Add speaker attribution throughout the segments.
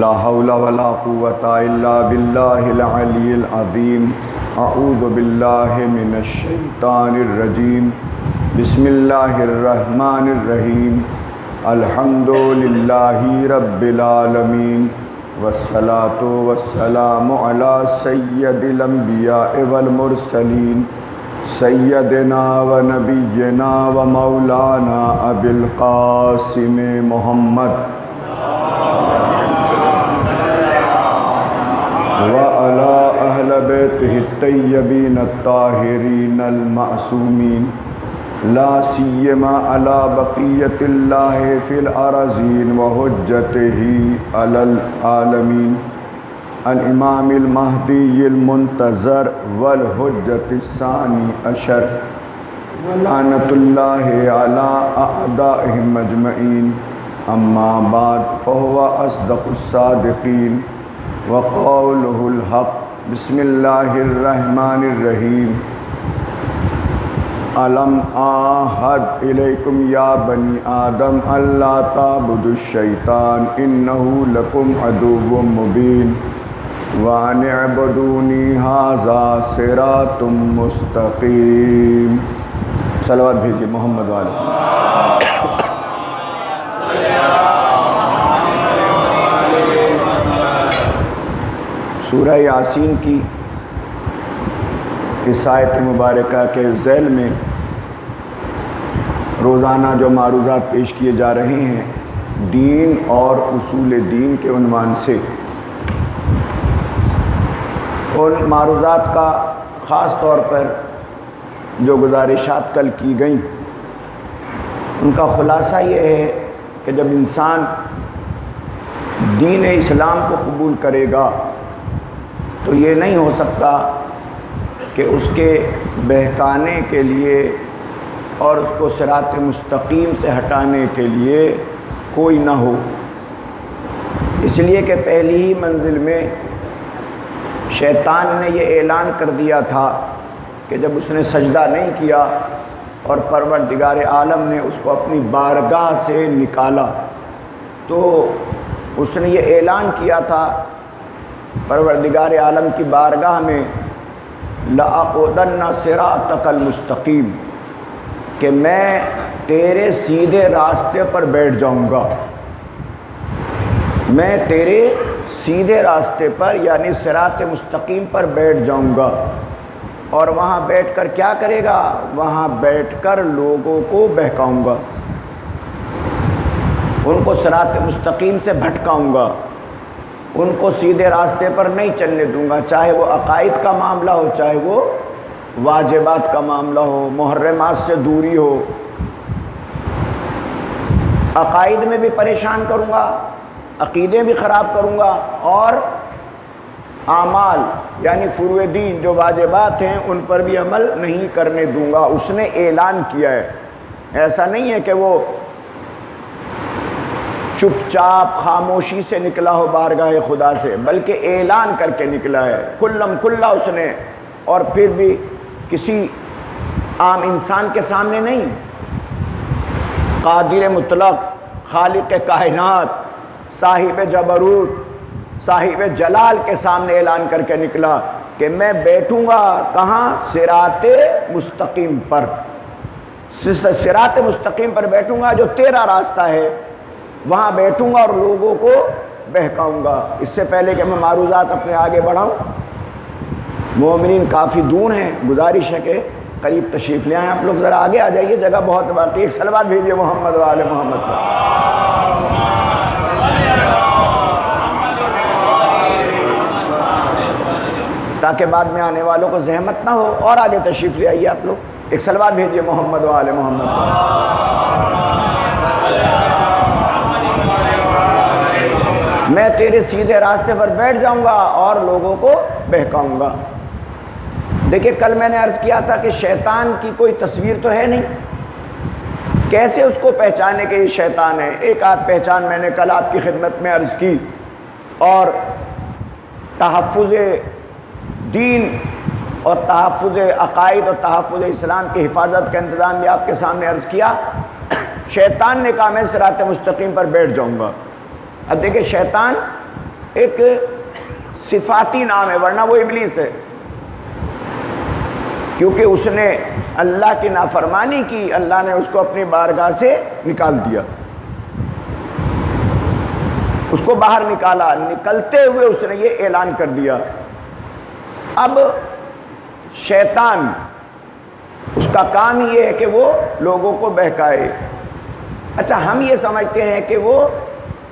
Speaker 1: لا حول ولا قوة إلا بالله العلي العظيم. أعوذ بالله من الشيطان الرجيم. بسم الله الرحمن الرحيم. الحمد لله رب العالمين. والصلاة والسلام على سيد الأنبياء والمرسلين. سیدنا و نبینا و مولانا ابی القاسم محمد. بيته الطيبين الطاهرين المعصومين لا سيما على بقية الله في الأرضين وحجته على العالمين الامام المہدی المنتظر والحجت الثانی اشر ولعنت اللہ علی اعدائهم مجمعین اما بعد فهو اصدق الصادقین وقوله الحق بسم اللہ الرحمن الرحیم۔ علم آہد الیکم یا بنی آدم اللہ تعبد الشیطان انہو لکم عدو مبین۔ وَأَنِ اعْبُدُونِي هَذَا صِرَاطٌ مُسْتَقِيم صلوات بھیجئے محمد والے سورہ یاسین کی اس آیت مبارکہ کے ذیل میں روزانہ جو معروضات پیش کیے جا رہے ہیں، دین اور اصول دین کے عنوان سے۔ ان معروضات کا خاص طور پر جو گزارشات کل کی گئیں، ان کا خلاصہ یہ ہے کہ جب انسان دین اسلام کو قبول کرے گا تو یہ نہیں ہو سکتا کہ اس کے بہکانے کے لیے اور اس کو صراط مستقیم سے ہٹانے کے لیے کوئی نہ ہو۔ اس لیے کہ پہلی ہی منزل میں شیطان نے یہ اعلان کر دیا تھا کہ جب اس نے سجدہ نہیں کیا اور پروردگار عالم نے اس کو اپنی بارگاہ سے نکالا تو اس نے یہ اعلان کیا تھا پروردگار عالم کی بارگاہ میں لاقودن صراطک المستقیم، کہ میں تیرے سیدھے راستے پر بیٹھ جاؤں گا۔ میں تیرے سیدھے راستے پر یعنی صراط مستقیم پر بیٹھ جاؤں گا۔ اور وہاں بیٹھ کر کیا کرے گا؟ وہاں بیٹھ کر لوگوں کو بہکاؤں گا۔ ان کو صراط مستقیم سے بھٹکاؤں گا۔ ان کو سیدھے راستے پر نہیں چلنے دوں گا، چاہے وہ عقائد کا معاملہ ہو، چاہے وہ واجبات کا معاملہ ہو، محرمات سے دوری ہو۔ عقائد میں بھی پریشان کروں گا، عقیدے بھی خراب کروں گا اور اعمال یعنی فروع دین جو واجبات ہیں، ان پر بھی عمل نہیں کرنے دوں گا۔ اس نے اعلان کیا ہے۔ ایسا نہیں ہے کہ وہ چپ چاپ خاموشی سے نکلا ہو بارگاہ خدا سے، بلکہ اعلان کر کے نکلا ہے۔ کلم کلّا اس نے۔ اور پھر بھی کسی عام انسان کے سامنے نہیں۔ قادر مطلق، خالق کائنات، صاحب جبروت، صاحب جلال کے سامنے اعلان کر کے نکلا کہ میں بیٹھوں گا کہاں؟ سرات مستقیم پر۔ سرات مستقیم پر بیٹھوں گا جو تیرا راستہ ہے۔ وہاں بیٹھوں گا اور لوگوں کو بہکاؤں گا۔ اس سے پہلے کہ میں معروضات اپنے آگے بڑھاؤں۔ مومنین کافی دور ہیں، گزارش ہے کہ قریب تشریف لے آئیں۔ آپ لوگ ذرا آگے آ جائیے، جگہ بہت باقی ایک سلوات بھیجیے محمد وال محمد کا تاکہ بعد میں آنے والوں کو زحمت نہ ہو، اور آگے تشریف لے آئیے آپ لوگ۔ ایک سلوات بھیجیے محمد وال محمد کا میں تیرے سیدھے راستے پر بیٹھ جاؤں گا اور لوگوں کو بہکاؤں گا۔ دیکھیں کل میں نے عرض کیا تھا کہ شیطان کی کوئی تصویر تو ہے نہیں۔ کیسے اس کو پہچانے کہ یہ شیطان ہے؟ ایک آدھ پہچان میں نے کل آپ کی خدمت میں عرض کی۔ اور تحفظ دین اور تحفظ عقائد اور تحفظ اسلام کی حفاظت کا انتظام بھی آپ کے سامنے عرض کیا۔ شیطان نے کہا، میں سرات مستقیم پر بیٹھ جاؤں گا۔ اب دیکھیں شیطان ایک صفاتی نام ہے، ورنہ وہ ابلیس ہے۔ کیونکہ اس نے اللہ کی نافرمانی کی، اللہ نے اس کو اپنی بارگاہ سے نکال دیا۔ اس کو باہر نکالا، نکلتے ہوئے اس نے یہ اعلان کر دیا۔ اب شیطان، اس کا کام یہ ہے کہ وہ لوگوں کو بہکائے۔ اچھا ہم یہ سمجھتے ہیں کہ وہ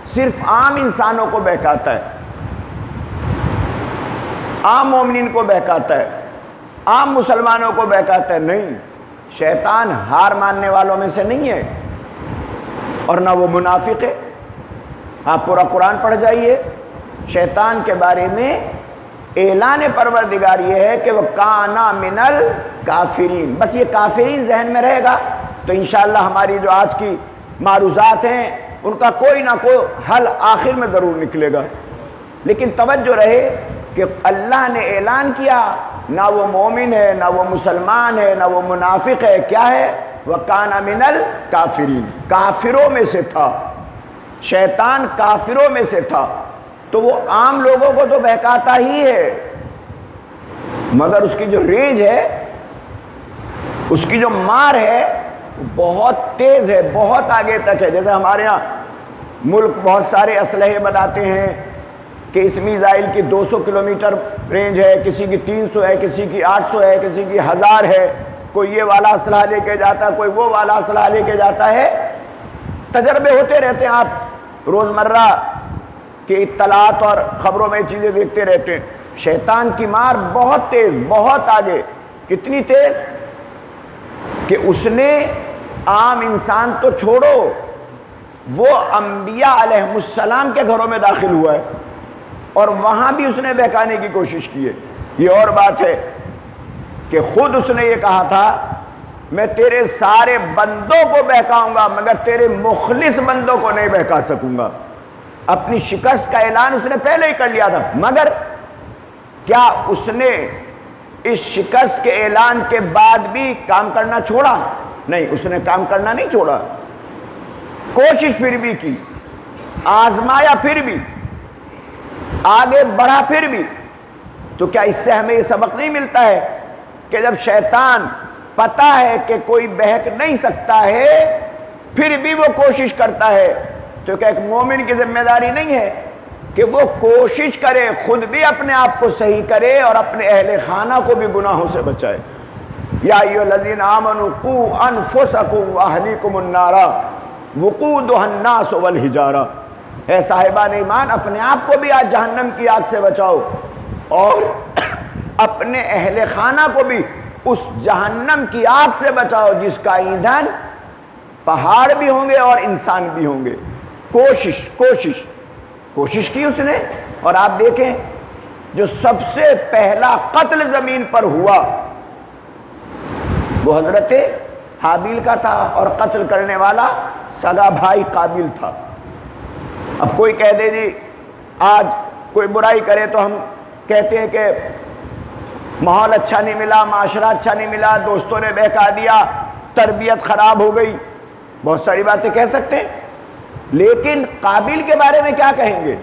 Speaker 1: صرف عام انسانوں کو بہکاتا ہے۔ عام مومنین کو بہکاتا ہے۔ عام مسلمانوں کو بہکاتا ہے۔ نہیں، شیطان ہار ماننے والوں میں سے نہیں ہے۔ اور نہ وہ منافق ہے۔ آپ پورا قرآن پڑھ جائیے۔ شیطان کے بارے میں اعلان پروردگار یہ ہے کہ وہ کانا منل کافرین۔ بس یہ کافرین ذہن میں رہے گا۔ تو انشاءاللہ ہماری جو آج کی معروضات ہیں ان کا کوئی نہ کوئی حل آخر میں ضرور نکلے گا۔ لیکن توجہ رہے کہ اللہ نے اعلان کیا، نہ وہ مومن ہے، نہ وہ مسلمان ہے، نہ وہ منافق ہے، کیا ہے؟ وہ کانا منل کافرین کافروں میں سے تھا۔ شیطان کافروں میں سے تھا۔ تو وہ عام لوگوں کو تو بہکاتا ہی ہے۔ مگر اس کی جو رینج ہے، اس کی جو مار ہے بہت تیز ہے، بہت آگے تک ہے۔ جیسے ہمارے ہاں ملک بہت سارے اسلحے بناتے ہیں کہ اس میزائل کی دو سو کلومیٹر رینج ہے، کسی کی تین سو ہے، کسی کی آٹھ سو ہے، کسی کی ہزار ہے۔ کوئی یہ والا اسلحہ لے کے جاتا ہے کوئی وہ والا اسلحہ لے کے جاتا ہے۔ تجربے ہوتے رہتے ہیں آپ۔ روزمرہ کی اطلاعات اور خبروں میں چیزیں دیکھتے رہتے ہیں۔ شیطان کی مار بہت تیز، بہت آگے۔ کتنی تیز؟ کہ اس نے عام انسان تو چھوڑو۔ وہ انبیاء علیہ السلام کے گھروں میں داخل ہوا ہے اور وہاں بھی اس نے بہکانے کی کوشش کی ہے۔ یہ اور بات ہے کہ خود اس نے یہ کہا تھا، میں تیرے سارے بندوں کو بہکاؤں گا، مگر تیرے مخلص بندوں کو نہیں بہکا سکوں گا۔ اپنی شکست کا اعلان اس نے پہلے ہی کر لیا تھا۔ مگر کیا اس نے اس شکست کے اعلان کے بعد بھی کام کرنا چھوڑا؟ نہیں، اس نے کام کرنا نہیں چھوڑا۔ کوشش پھر بھی کی۔ آزمایا پھر بھی۔ آگے بڑھا پھر بھی۔ تو کیا اس سے ہمیں یہ سبق نہیں ملتا ہے کہ جب شیطان پتا ہے کہ کوئی بہک نہیں سکتا ہے، پھر بھی وہ کوشش کرتا ہے۔ تو کیا ایک مومن کی ذمہ داری نہیں ہے کہ وہ کوشش کرے، خود بھی اپنے آپ کو صحیح کرے اور اپنے اہل خانہ کو بھی گناہوں سے بچائے؟ یا ایو الذین آمنوا قو انفسکم واہلیکم النارا وقودها الناس والحجارہ۔ اے صاحبان ایمان، اپنے آپ کو بھی آج جہنم کی آگ سے بچاؤ اور اپنے اہل خانہ کو بھی اس جہنم کی آگ سے بچاؤ جس کا ایندھن پہاڑ بھی ہوں گے اور انسان بھی ہوں گے۔ کوشش کوشش کوشش کی اس نے۔ اور آپ دیکھیں، جو سب سے پہلا قتل زمین پر ہوا وہ حضرت حابیل کا تھا اور قتل کرنے والا سگا بھائی قابل تھا۔ اب کوئی کہہ دے جی آج کوئی برائی کرے تو ہم کہتے ہیں کہ ماحول اچھا نہیں ملا، معاشرہ اچھا نہیں ملا، دوستوں نے بہکا دیا، تربیت خراب ہو گئی۔ بہت ساری باتیں کہہ سکتے ہیں۔ لیکن قابل کے بارے میں کیا کہیں گے؟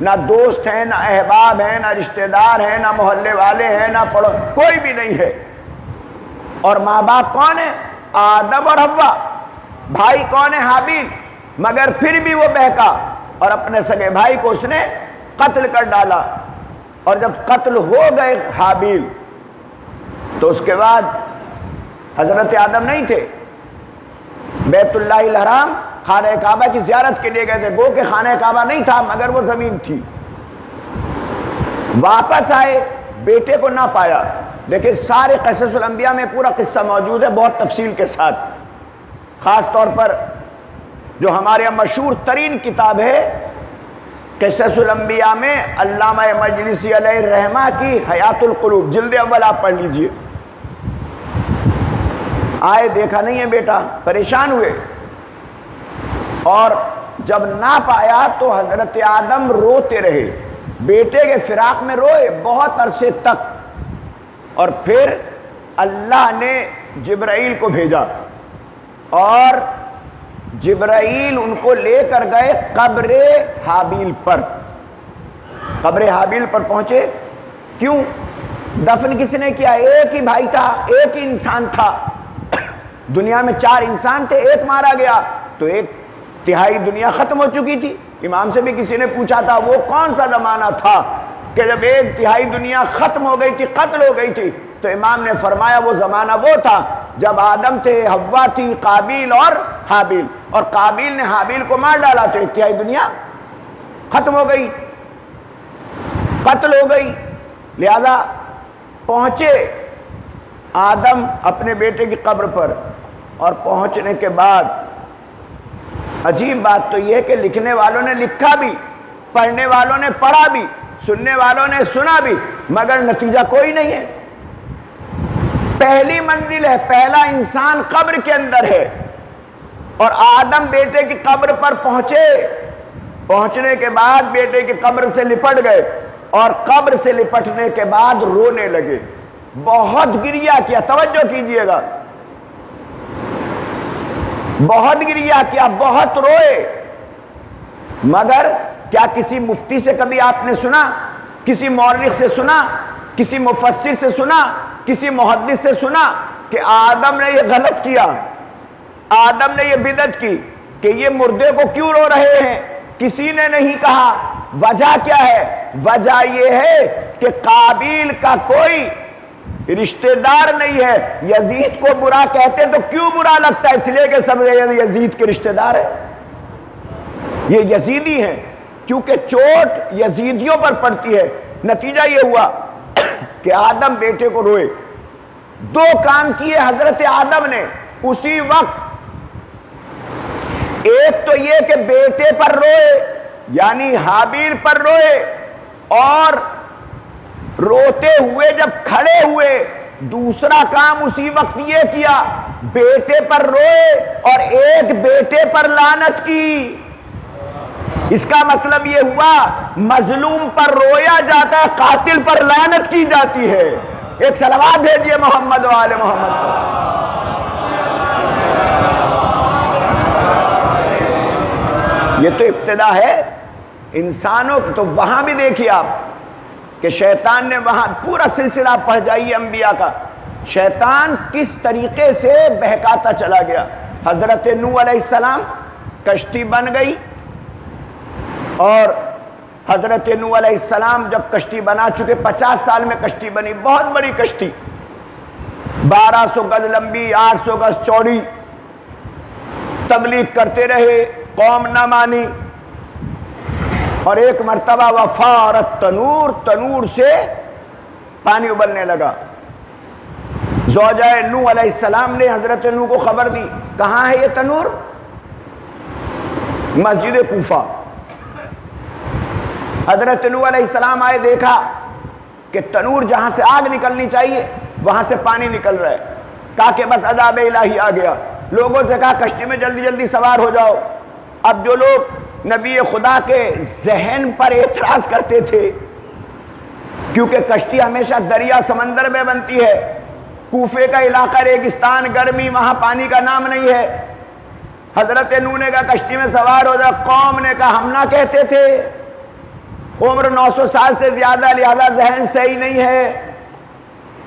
Speaker 1: نہ دوست ہیں، نہ احباب ہیں، نہ رشتہ دار ہیں، نہ محلے والے ہیں، نہ پڑھو کوئی بھی نہیں ہے۔ اور ماں باپ کون ہے آدم اور ہوا بھائی کون ہے؟ حابیل۔ مگر پھر بھی وہ بہکا اور اپنے سگے بھائی کو اس نے قتل کر ڈالا۔ اور جب قتل ہو گئے حابیل، تو اس کے بعد حضرت آدم نہیں تھے۔ بیت اللہ الحرام خانہ کعبہ کی زیارت کے لیے گئے تھے۔ گو کہ خانہ کعبہ نہیں تھا، مگر وہ زمین تھی۔ واپس آئے، بیٹے کو نہ پایا۔ دیکھیں سارے قصص الانبیاء میں پورا قصہ موجود ہے بہت تفصیل کے ساتھ۔ خاص طور پر جو ہمارے یہاں مشہور ترین کتاب ہے، قصص الانبیاء میں علامہ مجلسی علیہ الرحمہ کی حیات القلوب۔ جلد اول آپ پڑھ لیجیے۔ آئے، دیکھا نہیں ہے بیٹا، پریشان ہوئے۔ اور جب نہ پایا تو حضرت آدم روتے رہے۔ بیٹے کے فراق میں روئے، بہت عرصے تک۔ اور پھر اللہ نے جبرائیل کو بھیجا اور جبرائیل ان کو لے کر گئے قبر حابیل پر۔ قبر حابیل پر پہنچے۔ کیوں؟ دفن کس نے کیا؟ ایک ہی بھائی تھا، ایک ہی انسان تھا۔ دنیا میں چار انسان تھے، ایک مارا گیا۔ تو ایک تہائی دنیا ختم ہو چکی تھی۔ امام سے بھی کسی نے پوچھا تھا، وہ کون سا زمانہ تھا؟ کہ جب ایک تہائی دنیا ختم ہو گئی تھی، قتل ہو گئی تھی، تو امام نے فرمایا وہ زمانہ وہ تھا جب آدم تھے ہوا تھی، قابیل اور حابیل۔ اور قابیل نے حابیل کو مار ڈالا تو ایک تہائی دنیا ختم ہو گئی، قتل ہو گئی۔ لہذا پہنچے آدم اپنے بیٹے کی قبر پر اور پہنچنے کے بعد عجیب بات تو یہ کہ لکھنے والوں نے لکھا بھی، پڑھنے والوں نے پڑھا بھی۔ سننے والوں نے سنا بھی، مگر نتیجہ کوئی نہیں ہے۔ پہلی منزل ہے، پہلا انسان قبر کے اندر ہے۔ اور آدم بیٹے کی قبر پر پہنچے۔ پہنچنے کے بعد بیٹے کی قبر سے لپٹ گئے۔ اور قبر سے لپٹنے کے بعد رونے لگے۔ بہت گریا کیا، توجہ کیجیے گا۔ بہت گریا کیا، بہت روئے۔ مگر کیا کسی مفتی سے کبھی آپ نے سنا؟ کسی مورخ سے سنا؟ کسی مفسر سے سنا؟ کسی محدث سے سنا کہ آدم نے یہ غلط کیا؟ آدم نے یہ بدت کی کہ یہ مردے کو کیوں رو رہے ہیں؟ کسی نے نہیں کہا۔ وجہ کیا ہے؟ وجہ یہ ہے کہ قابیل کا کوئی رشتہ دار نہیں ہے۔ یزید کو برا کہتے تو کیوں برا لگتا ہے؟ اس لیے کہ سب یزید کے رشتہ دار ہے یہ یزیدی ہیں۔ کیونکہ چوٹ یزیدیوں پر پڑتی ہے۔ نتیجہ یہ ہوا کہ آدم بیٹے کو روئے۔ دو کام کیے حضرت آدم نے۔ اسی وقت ایک تو یہ کہ بیٹے پر روئے یعنی حابیر پر روئے اور روتے ہوئے جب کھڑے ہوئے، دوسرا کام اسی وقت یہ کیا، بیٹے پر روئے اور ایک بیٹے پر لانت کی۔ اس کا مطلب یہ ہوا، مظلوم پر رویا جاتا ہے، قاتل پر لانت کی جاتی ہے۔ ایک سلوات بھیجئے محمد و آل محمد۔ یہ تو ابتدا ہے۔ انسانوں تو وہاں بھی دیکھیے آپ کہ شیطان نے وہاں پورا سلسلہ پڑھ جائیے انبیاء کا۔ شیطان کس طریقے سے بہکاتا چلا گیا؟ حضرت نو علیہ السلام کشتی بن گئی۔ اور حضرت نو علیہ السلام جب کشتی بنا چکے پچاس سال میں کشتی بنی، بہت بڑی کشتی۔ بارہ سو گز لمبی، آٹھ سو گز چوڑی۔ تبلیغ کرتے رہے، قوم نہ مانی۔ اور ایک مرتبہ وفارت تنور تنور سے پانی ابلنے لگا۔ زوجہ نو علیہ السلام نے حضرت نو کو خبر دی، کہاں ہے یہ تنور؟ مسجد کوفہ۔ حضرت نو علیہ السلام آئے، دیکھا کہ تنور جہاں سے آگ نکلنی چاہیے، وہاں سے پانی نکل رہا ہے۔ کہا کہ بس عذاب الہی آ گیا۔ لوگوں سے کہا، کشتی میں جلدی جلدی سوار ہو جاؤ۔ اب جو لوگ نبی خدا کے ذہن پر اعتراض کرتے تھے، کیونکہ کشتی ہمیشہ دریا سمندر میں بنتی ہے، کوفے کا علاقہ ریگستان، گرمی، وہاں پانی کا نام نہیں ہے۔ حضرت نو نے کہا، کشتی میں سوار ہو جاؤ۔ قوم نے کہا، ہم نہ کہتے تھے۔ عمر نو سو سال سے زیادہ لہذا ذہن صحیح نہیں ہے۔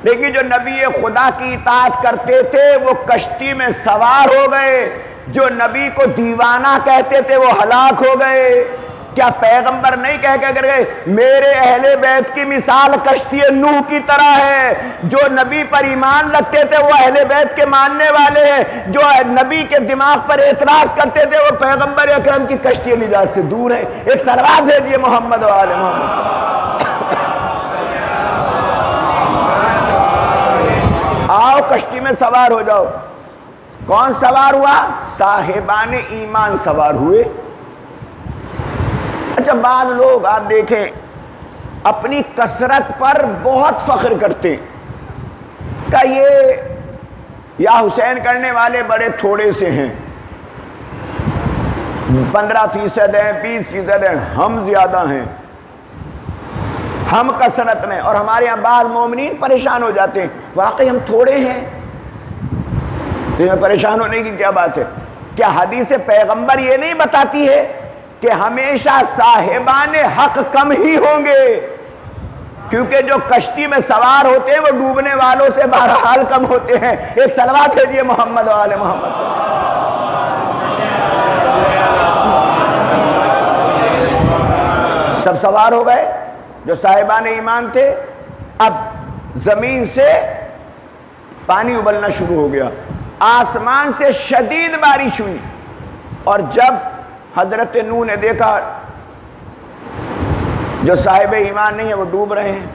Speaker 1: لیکن جو نبی خدا کی اطاعت کرتے تھے، وہ کشتی میں سوار ہو گئے۔ جو نبی کو دیوانہ کہتے تھے، وہ ہلاک ہو گئے۔ کیا پیغمبر نہیں کہہ کے کر گئے؟ میرے اہل بیت کی مثال کشتی نوح کی طرح ہے، جو نبی پر ایمان رکھتے تھے وہ اہل بیت کے ماننے والے ہیں، جو نبی کے دماغ پر اعتراض کرتے تھے وہ پیغمبر اکرم کی کشتی نجات سے دور ہے ایک سلوات بھیجئے محمد والے محمد۔ آؤ کشتی میں سوار ہو جاؤ۔ کون سوار ہوا؟ صاحبان ایمان سوار ہوئے۔ اچھا بعض لوگ آپ دیکھیں، اپنی کثرت پر بہت فخر کرتے۔ کہ یہ یا حسین کرنے والے بڑے تھوڑے سے ہیں۔ پندرہ فیصد ہیں، بیس فیصد ہیں، ہم زیادہ ہیں۔ ہم کثرت میں اور ہمارے یہاں بعض مومنین پریشان ہو جاتے ہیں۔ واقعی ہم تھوڑے ہیں۔ تو پریشان ہونے کی کیا بات ہے؟ کیا حدیث پیغمبر یہ نہیں بتاتی ہے کہ ہمیشہ صاحبان حق کم ہی ہوں گے۔ کیونکہ جو کشتی میں سوار ہوتے ہیں وہ ڈوبنے والوں سے بہرحال کم ہوتے ہیں۔ ایک سلوات ہے جی محمد والے محمد۔ سب سوار ہو گئے۔ جو صاحبان ایمان تھے، اب زمین سے پانی ابلنا شروع ہو گیا۔ آسمان سے شدید بارش ہوئی۔ اور جب حضرت نو نے دیکھا جو صاحب ایمان نہیں ہے، وہ ڈوب رہے ہیں۔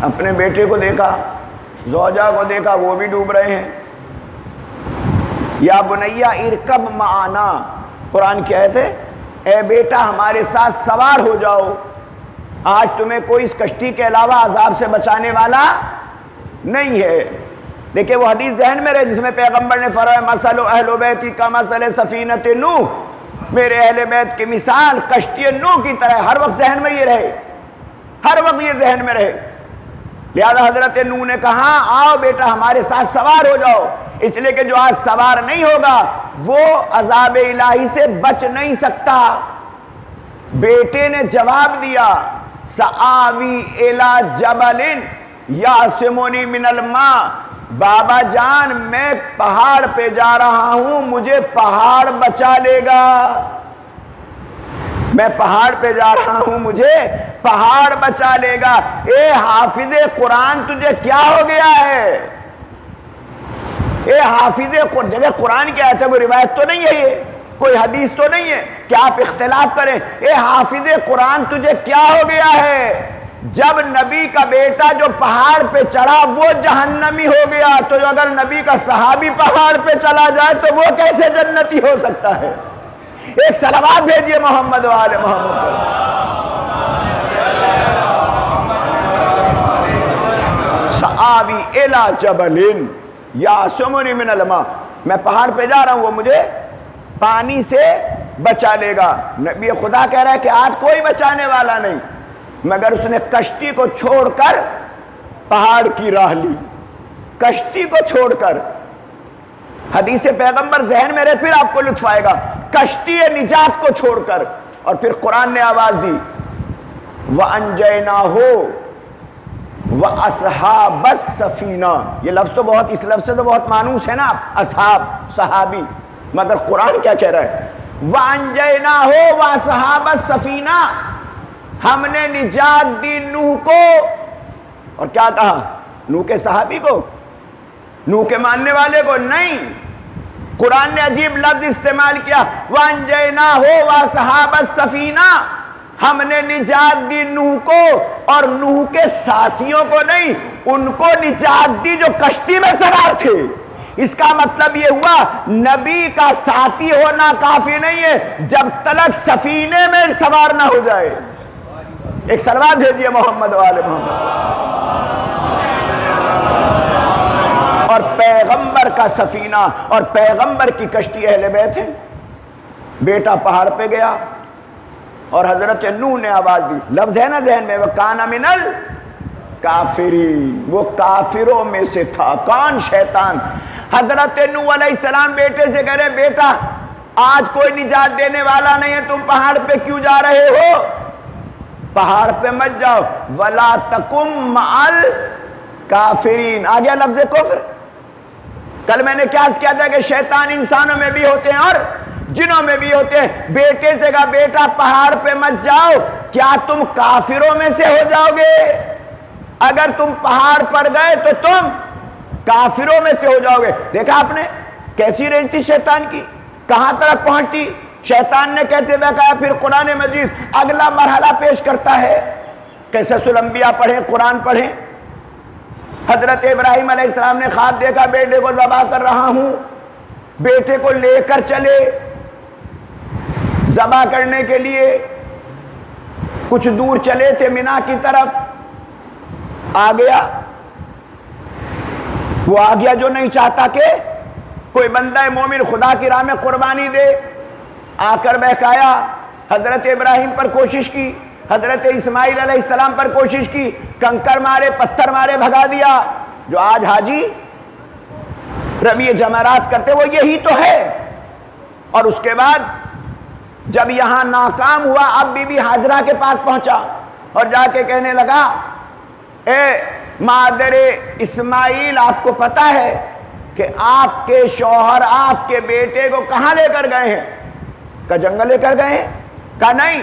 Speaker 1: اپنے بیٹے کو دیکھا، زوجہ کو دیکھا، وہ بھی ڈوب رہے ہیں۔ یا بنیا ارکب معانا قرآن کہتے اے بیٹا، ہمارے ساتھ سوار ہو جاؤ۔ آج تمہیں کوئی اس کشتی کے علاوہ عذاب سے بچانے والا نہیں ہے۔ دیکھیں وہ حدیث ذہن میں رہے، جس میں پیغمبر نے فرمایا مسل اہل بیتی کا مسل سفینت نو میرے اہل بیت کی مثال کشتی نو کی طرح ہر وقت ذہن میں یہ رہے، ہر وقت یہ ذہن میں رہے۔ لہذا حضرت نو نے کہا، آؤ بیٹا ہمارے ساتھ سوار ہو جاؤ۔ اس لیے کہ جو آج سوار نہیں ہوگا، وہ عذاب الہی سے بچ نہیں سکتا۔ بیٹے نے جواب دیا، سآوی الى جبل یاسمونی من الماء۔ بابا جان، میں پہاڑ پہ جا رہا ہوں، مجھے پہاڑ بچا لے گا۔ میں پہاڑ پہ جا رہا ہوں، مجھے پہاڑ بچا لے گا۔ اے حافظ قرآن، تجھے کیا ہو گیا ہے؟ اے حافظ جگہ قرآن کیا ہے، کوئی روایت تو نہیں ہے یہ؟ کوئی حدیث تو نہیں ہے؟ کہ آپ اختلاف کریں۔ اے حافظ قرآن، تجھے کیا ہو گیا ہے؟ جب نبی کا بیٹا جو پہاڑ پہ چڑھا وہ جہنمی ہو گیا، تو اگر نبی کا صحابی پہاڑ پہ چلا جائے تو وہ کیسے جنتی ہو سکتا ہے؟ ایک سلوات بھیجئے محمد والے محمد سآوی الہ جبلن یا سمنی من الماء۔ میں پہاڑ پہ جا رہا ہوں، وہ مجھے پانی سے بچا لے گا۔ نبی خدا کہہ رہا ہے کہ آج کوئی بچانے والا نہیں۔ مگر اس نے کشتی کو چھوڑ کر پہاڑ کی راہ لی۔ کشتی کو چھوڑ کر۔ حدیث پیغمبر ذہن میں رہے پھر آپ کو لطف آئے گا۔ کشتی نجات کو چھوڑ کر۔ اور پھر قرآن نے آواز دی۔ وَأَنْجَيْنَا ہو وَأَصْحَابَ السَّفِينَ۔ یہ لفظ تو بہت، اس لفظ سے تو بہت مانوس ہے نا اصحاب، صحابی۔ مگر قرآن کیا کہہ رہا ہے؟ وَأَنْجَيْنَا ہو وَأَصْحَابَ السَّفِينَ۔ ہم نے نجات دی نوح کو۔ اور کیا کہا؟ نوح کے صحابی کو؟ نوح کے ماننے والے کو نہیں۔ قرآن نے عجیب لفظ استعمال کیا وانجینا ہو وصحاب السفینہ ہم نے نجات دی نوح کو اور نوح کے ساتھیوں کو نہیں، ان کو نجات دی جو کشتی میں سوار تھے۔ اس کا مطلب یہ ہوا، نبی کا ساتھی ہونا کافی نہیں ہے، جب تلک سفینے میں سوار نہ ہو جائے۔ ایک سلوات بھیجیے محمد والے محمد۔ اور پیغمبر کا سفینہ، اور پیغمبر کی کشتی اہل بیت ہیں۔ بیٹا پہاڑ پہ گیا، اور حضرت نو نے آواز دی۔ لفظ ہے نا ذہن میں، وہ کانا منل کافرین وہ کافروں میں سے تھا۔ کون شیطان۔ حضرت نو علیہ السلام بیٹے سے کہہ رہے، بیٹا، آج کوئی نجات دینے والا نہیں ہے، تم پہاڑ پہ کیوں جا رہے ہو؟ پہاڑ پہ مت جاؤ۔ ولا تکم مال کافرین آ گیا لفظ کفر۔ کل میں نے کیا کیا تھا کہ شیطان انسانوں میں بھی ہوتے ہیں اور جنوں میں بھی ہوتے ہیں۔ بیٹے سے کہا، بیٹا، پہاڑ پہ مت جاؤ۔ کیا تم کافروں میں سے ہو جاؤ گے؟ اگر تم پہاڑ پر گئے تو تم کافروں میں سے ہو جاؤ گے۔ دیکھا آپ نے، کیسی رینج تھی شیطان کی؟ کہاں تک پہنچتی؟ شیطان نے کیسے بہکایا؟ پھر قرآن مجید اگلا مرحلہ پیش کرتا ہے۔ کیسے سلمبیا پڑھیں، قرآن پڑھیں۔ حضرت ابراہیم علیہ السلام نے خواب دیکھا، بیٹے کو ذبح کر رہا ہوں۔ بیٹے کو لے کر چلے۔ ذبح کرنے کے لیے کچھ دور چلے تھے، مینا کی طرف۔ آ گیا۔ وہ آ گیا جو نہیں چاہتا کہ کوئی بندہ مومن خدا کی راہ میں قربانی دے۔ آ کر بہکایا، حضرت ابراہیم پر کوشش کی، حضرت اسماعیل علیہ السلام پر کوشش کی، کنکر مارے، پتھر مارے، بھگا دیا۔ جو آج حاجی رمی جمعرات کرتے، وہ یہی تو ہے۔ اور اس کے بعد جب یہاں ناکام ہوا، اب بی بی حاجرہ کے پاس پہنچا اور جا کے کہنے لگا، اے مادر اسماعیل، آپ کو پتا ہے کہ آپ کے شوہر، آپ کے بیٹے کو کہاں لے کر گئے ہیں؟ کہ جنگل لے کر گئے ہیں کہا نہیں۔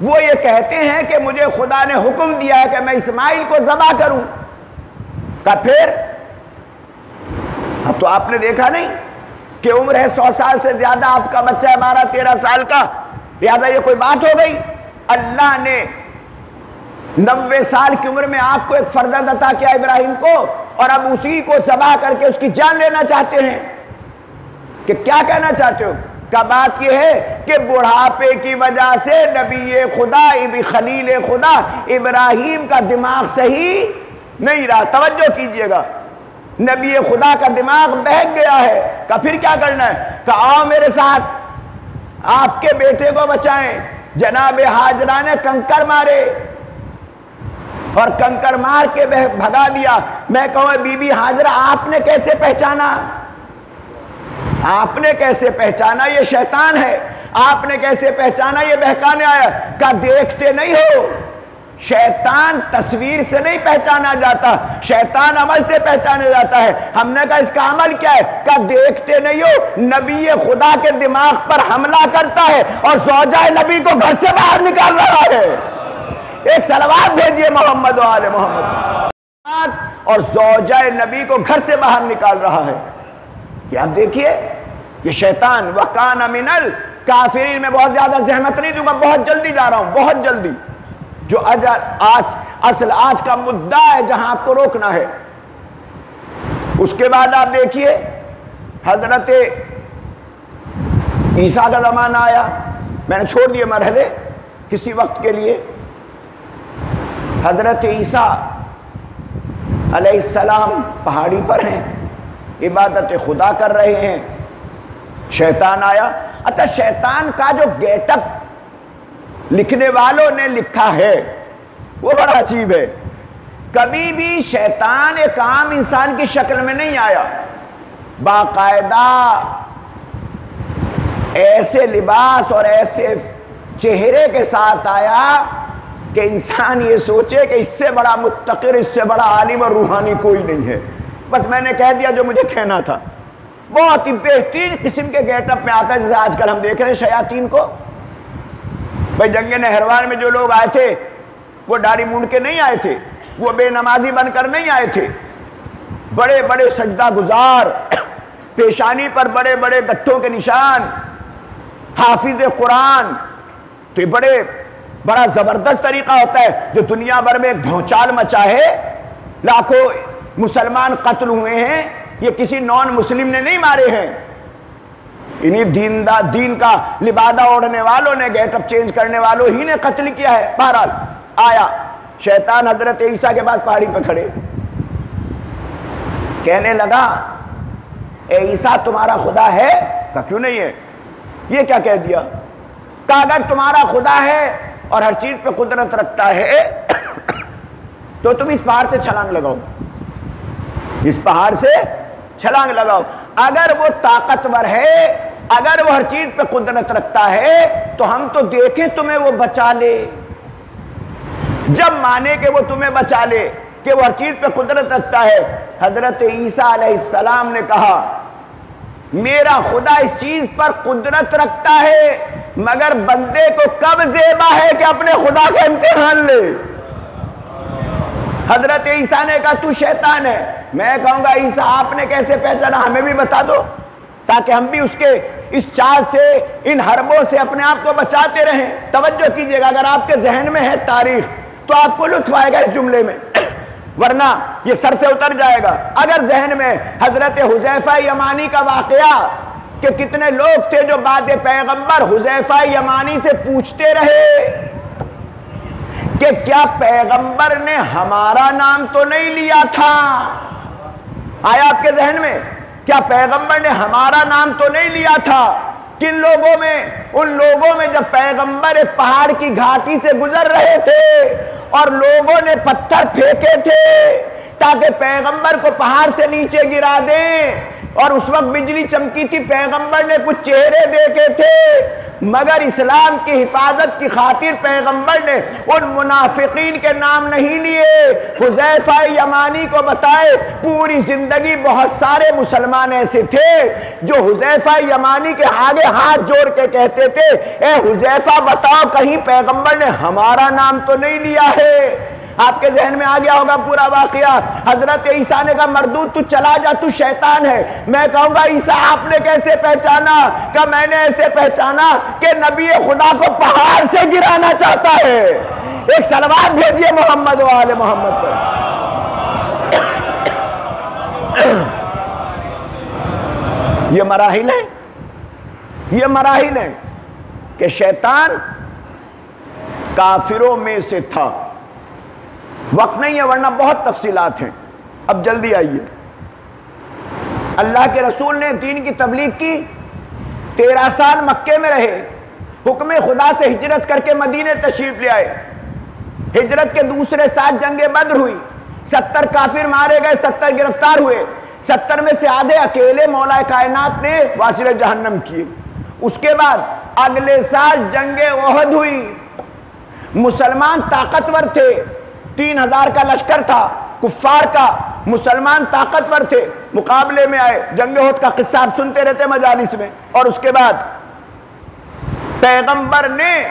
Speaker 1: وہ یہ کہتے ہیں کہ مجھے خدا نے حکم دیا ہے کہ میں اسماعیل کو ذبح کروں۔ کہا پھر؟ اب تو آپ نے دیکھا نہیں کہ عمر ہے سو سال سے زیادہ آپ کا بچہ ہے، بارہ تیرہ سال کا۔ لہذا یہ کوئی بات ہو گئی۔ اللہ نے نوے سال کی عمر میں آپ کو ایک فردت عطا کیا ابراہیم کو اور اب اسی کو ذبح کر کے اس کی جان لینا چاہتے ہیں۔ کہ کیا کہنا چاہتے ہو؟ کا بات یہ ہے کہ بڑھاپے کی وجہ سے نبی خدا خلیل خدا، ابراہیم کا دماغ صحیح نہیں رہا۔ توجہ کیجیے گا۔ نبی خدا کا دماغ بہت گیا ہے۔ کہ پھر کیا کرنا ہے؟ کہ آؤ میرے ساتھ، آپ کے بیٹے کو بچائیں۔ جناب حاجرہ نے کنکر مارے اور کنکر مار کے بھگا دیا۔ میں کہوں، بی بی حاجرہ، آپ نے کیسے پہچانا؟ آپ نے کیسے پہچانا یہ شیطان ہے؟ آپ نے کیسے پہچانا یہ بہکانے آیا؟ کہ دیکھتے نہیں ہو۔ شیطان تصویر سے نہیں پہچانا جاتا، شیطان عمل سے پہچانا جاتا ہے۔ ہم نے کہا، اس کا عمل کیا ہے؟ کہ دیکھتے نہیں ہو۔ نبی خدا کے دماغ پر حملہ کرتا ہے اور زوجہ نبی کو گھر سے باہر نکال رہا ہے۔ ایک سلوات بھیجئے محمد و آل محمد۔ اور زوجہ نبی کو گھر سے باہر نکال رہا ہے۔ یہ آپ دیکھئے یہ شیطان، وَقَانَ مِنَل کافرین میں بہت زیادہ زحمت نہیں دوں گا، بہت جلدی جا رہا ہوں، بہت جلدی۔ جو اصل آج کا مدعا ہے جہاں آپ کو روکنا ہے۔ اس کے بعد آپ دیکھئے حضرت عیسیٰ کا زمانہ آیا۔ میں نے چھوڑ دیے مرحلے کسی وقت کے لیے۔ حضرت عیسیٰ علیہ السلام پہاڑی پر ہیں، عبادت خدا کر رہے ہیں۔ شیطان آیا۔ اچھا شیطان کا جو گیٹ اپ لکھنے والوں نے لکھا ہے، وہ بڑا عجیب ہے۔ کبھی بھی شیطان ایک عام انسان کی شکل میں نہیں آیا۔ باقاعدہ ایسے لباس اور ایسے چہرے کے ساتھ آیا کہ انسان یہ سوچے کہ اس سے بڑا متقر، اس سے بڑا عالم اور روحانی کوئی نہیں ہے۔ بس میں نے کہہ دیا جو مجھے کہنا تھا۔ بہت ہی بہترین قسم کے گیٹ اپ میں آتا ہے، جیسے آج کل ہم دیکھ رہے ہیں شیاطین کو۔ بھائی، جنگ نہروان میں جو لوگ آئے تھے، وہ ڈاڑی مونڈ کے نہیں آئے تھے، وہ بے نمازی بن کر نہیں آئے تھے۔ بڑے بڑے سجدہ گزار، پیشانی پر بڑے بڑے گٹھوں کے نشان، حافظ قرآن۔ تو یہ بڑے، بڑا زبردست طریقہ ہوتا ہے جو دنیا بھر میں ایک بھونچال مچا ہے۔ لاکھوں مسلمان قتل ہوئے ہیں۔ یہ کسی نون مسلم نے نہیں مارے ہیں۔ انہی دین, دا دین کا لبادہ اوڑھنے والوں نے گیٹ اپ چینج کرنے والوں ہی نے قتل کیا ہے۔ بہرحال آیا۔ شیطان حضرت عیسیٰ کے پاس پہاڑی پہ کھڑے۔ کہنے لگا اے عیسیٰ تمہارا خدا ہے؟ کہا کیوں نہیں ہے؟ یہ کیا کہہ دیا۔ کہا اگر تمہارا خدا ہے اور ہر چیز پہ قدرت رکھتا ہے تو تم اس پہاڑ سے چھلانگ لگاؤ۔ اس پہاڑ سے چھلانگ لگاؤ۔ اگر وہ طاقتور ہے، اگر وہ ہر چیز پہ قدرت رکھتا ہے، تو ہم تو دیکھیں تمہیں وہ بچا لے۔ جب مانے کہ وہ تمہیں بچا لے، کہ وہ ہر چیز پہ قدرت رکھتا ہے، حضرت عیسیٰ علیہ السلام نے کہا، میرا خدا اس چیز پر قدرت رکھتا ہے، مگر بندے کو کب زیبا ہے کہ اپنے خدا کا امتحان لے۔ حضرت عیسیٰ نے کہا، تو شیطان ہے۔ میں کہوں گا، عیسیٰ، آپ نے کیسے پہچانا؟ ہمیں بھی بتا دو تاکہ ہم بھی اس کے اس چال سے، ان حربوں سے اپنے آپ کو بچاتے رہیں۔ توجہ کیجیے گا، اگر آپ کے ذہن میں ہے تاریخ، تو آپ کو لطف آئے گا اس جملے میں۔ ورنہ یہ سر سے اتر جائے گا۔ اگر ذہن میں حضرت حضیفہ یمانی کا واقعہ کہ کتنے لوگ تھے جو بعد پیغمبر حضیفہ یمانی سے پوچھتے رہے کہ کیا پیغمبر نے ہمارا نام تو نہیں لیا تھا؟ آیا آپ کے ذہن میں کیا پیغمبر نے ہمارا نام تو نہیں لیا تھا؟ کن لوگوں میں؟ ان لوگوں میں جب پیغمبر ایک پہاڑ کی گھاٹی سے گزر رہے تھے اور لوگوں نے پتھر پھینکے تھے تاکہ پیغمبر کو پہاڑ سے نیچے گرا دیں اور اس وقت بجلی چمکی تھی، پیغمبر نے کچھ چہرے دیکھے تھے، مگر اسلام کی حفاظت کی خاطر پیغمبر نے ان منافقین کے نام نہیں لیے۔ حضیفہ یمانی کو بتائے، پوری زندگی بہت سارے مسلمان ایسے تھے جو حضیفہ یمانی کے آگے ہاتھ جوڑ کے کہتے تھے، اے حضیفہ بتاؤ کہیں پیغمبر نے ہمارا نام تو نہیں لیا ہے؟ آپ کے ذہن میں آ گیا ہوگا پورا واقعہ، حضرت عیسیٰ نے کہا، مردود تو چلا جا، تو شیطان ہے۔ میں کہوں گا، عیسیٰ، آپ نے کیسے پہچانا؟ کہ میں نے ایسے پہچانا کہ نبی خدا کو پہاڑ سے گرانا چاہتا ہے۔ ایک سلوات بھیجئے محمد و آل محمد پر۔ یہ مراحل ہے یہ مراحل ہے کہ شیطان کافروں میں سے تھا۔ وقت نہیں ہے ورنہ بہت تفصیلات ہیں۔ اب جلدی آئیے۔ اللہ کے رسول نے دین کی تبلیغ کی۔ تیرہ سال مکے میں رہے۔ حکم خدا سے ہجرت کر کے مدینے تشریف لے آئے۔ ہجرت کے دوسرے ساتھ جنگ بدر ہوئی۔ ستر کافر مارے گئے، ستر گرفتار ہوئے۔ ستر میں سے آدھے اکیلے مولا کائنات نے واسر جہنم کیے۔ اس کے بعد اگلے سال جنگ عہد ہوئی۔ مسلمان طاقتور تھے۔ تین ہزار کا لشکر تھا، کفار کا، مسلمان طاقتور تھے، مقابلے میں آئے، جنگ ہوت کا قصہ آپ سنتے رہتے مجالس میں۔ اور اس کے بعد پیغمبر نے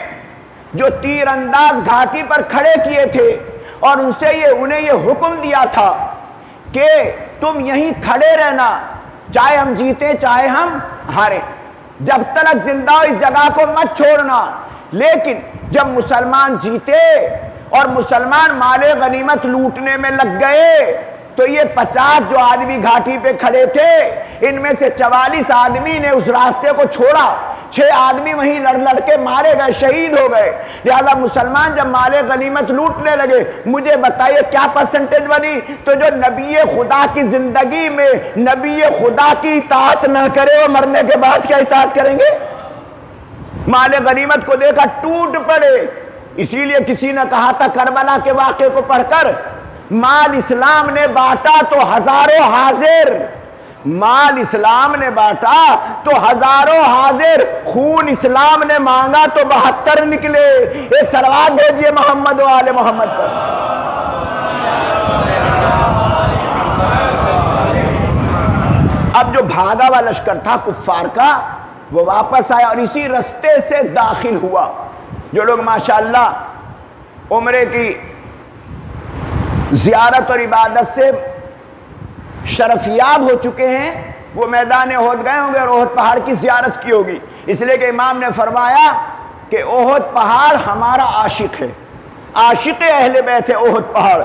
Speaker 1: جو تیر انداز گھاٹی پر کھڑے کیے تھے اور ان سے یہ، انہیں یہ حکم دیا تھا کہ تم یہیں کھڑے رہنا، چاہے ہم جیتے، چاہے ہم ہارے۔ جب تلک زندہ اس جگہ کو مت چھوڑنا۔ لیکن جب مسلمان جیتے اور مسلمان مال غنیمت لوٹنے میں لگ گئے۔ تو یہ پچاس جو آدمی گھاٹی پہ کھڑے تھے، ان میں سے چوالیس آدمی نے اس راستے کو چھوڑا۔ چھ آدمی وہیں لڑ لڑ کے مارے گئے، شہید ہو گئے۔ لہذا مسلمان جب مال غنیمت لوٹنے لگے، مجھے بتائیے کیا پرسنٹیج بنی؟ تو جو نبی خدا کی زندگی میں نبی خدا کی اطاعت نہ کرے، وہ مرنے کے بعد کیا اطاعت کریں گے؟ مال غنیمت کو دیکھا، ٹوٹ پڑے۔ اسی لیے کسی نے کہا تھا کربلا کے واقعے کو پڑھ کر، مال اسلام نے بانٹا تو ہزاروں حاضر۔ مال اسلام نے بانٹا تو ہزاروں حاضر۔ خون اسلام نے مانگا تو بہتر نکلے۔ ایک سلوات بھیجئے محمد و آل محمد پر۔ اب جو بھاگا ہوا لشکر تھا، کفار کا، وہ واپس آیا اور اسی رستے سے داخل ہوا۔ جو لوگ ماشاءاللہ عمرے کی زیارت اور عبادت سے شرفیاب ہو چکے ہیں، وہ میدان عہد گئے ہوں گے اور عہد پہاڑ کی زیارت کی ہوگی۔ اس لیے کہ امام نے فرمایا کہ عہد پہاڑ ہمارا عاشق ہے۔ عاشق اہل بیت ہے عہد پہاڑ۔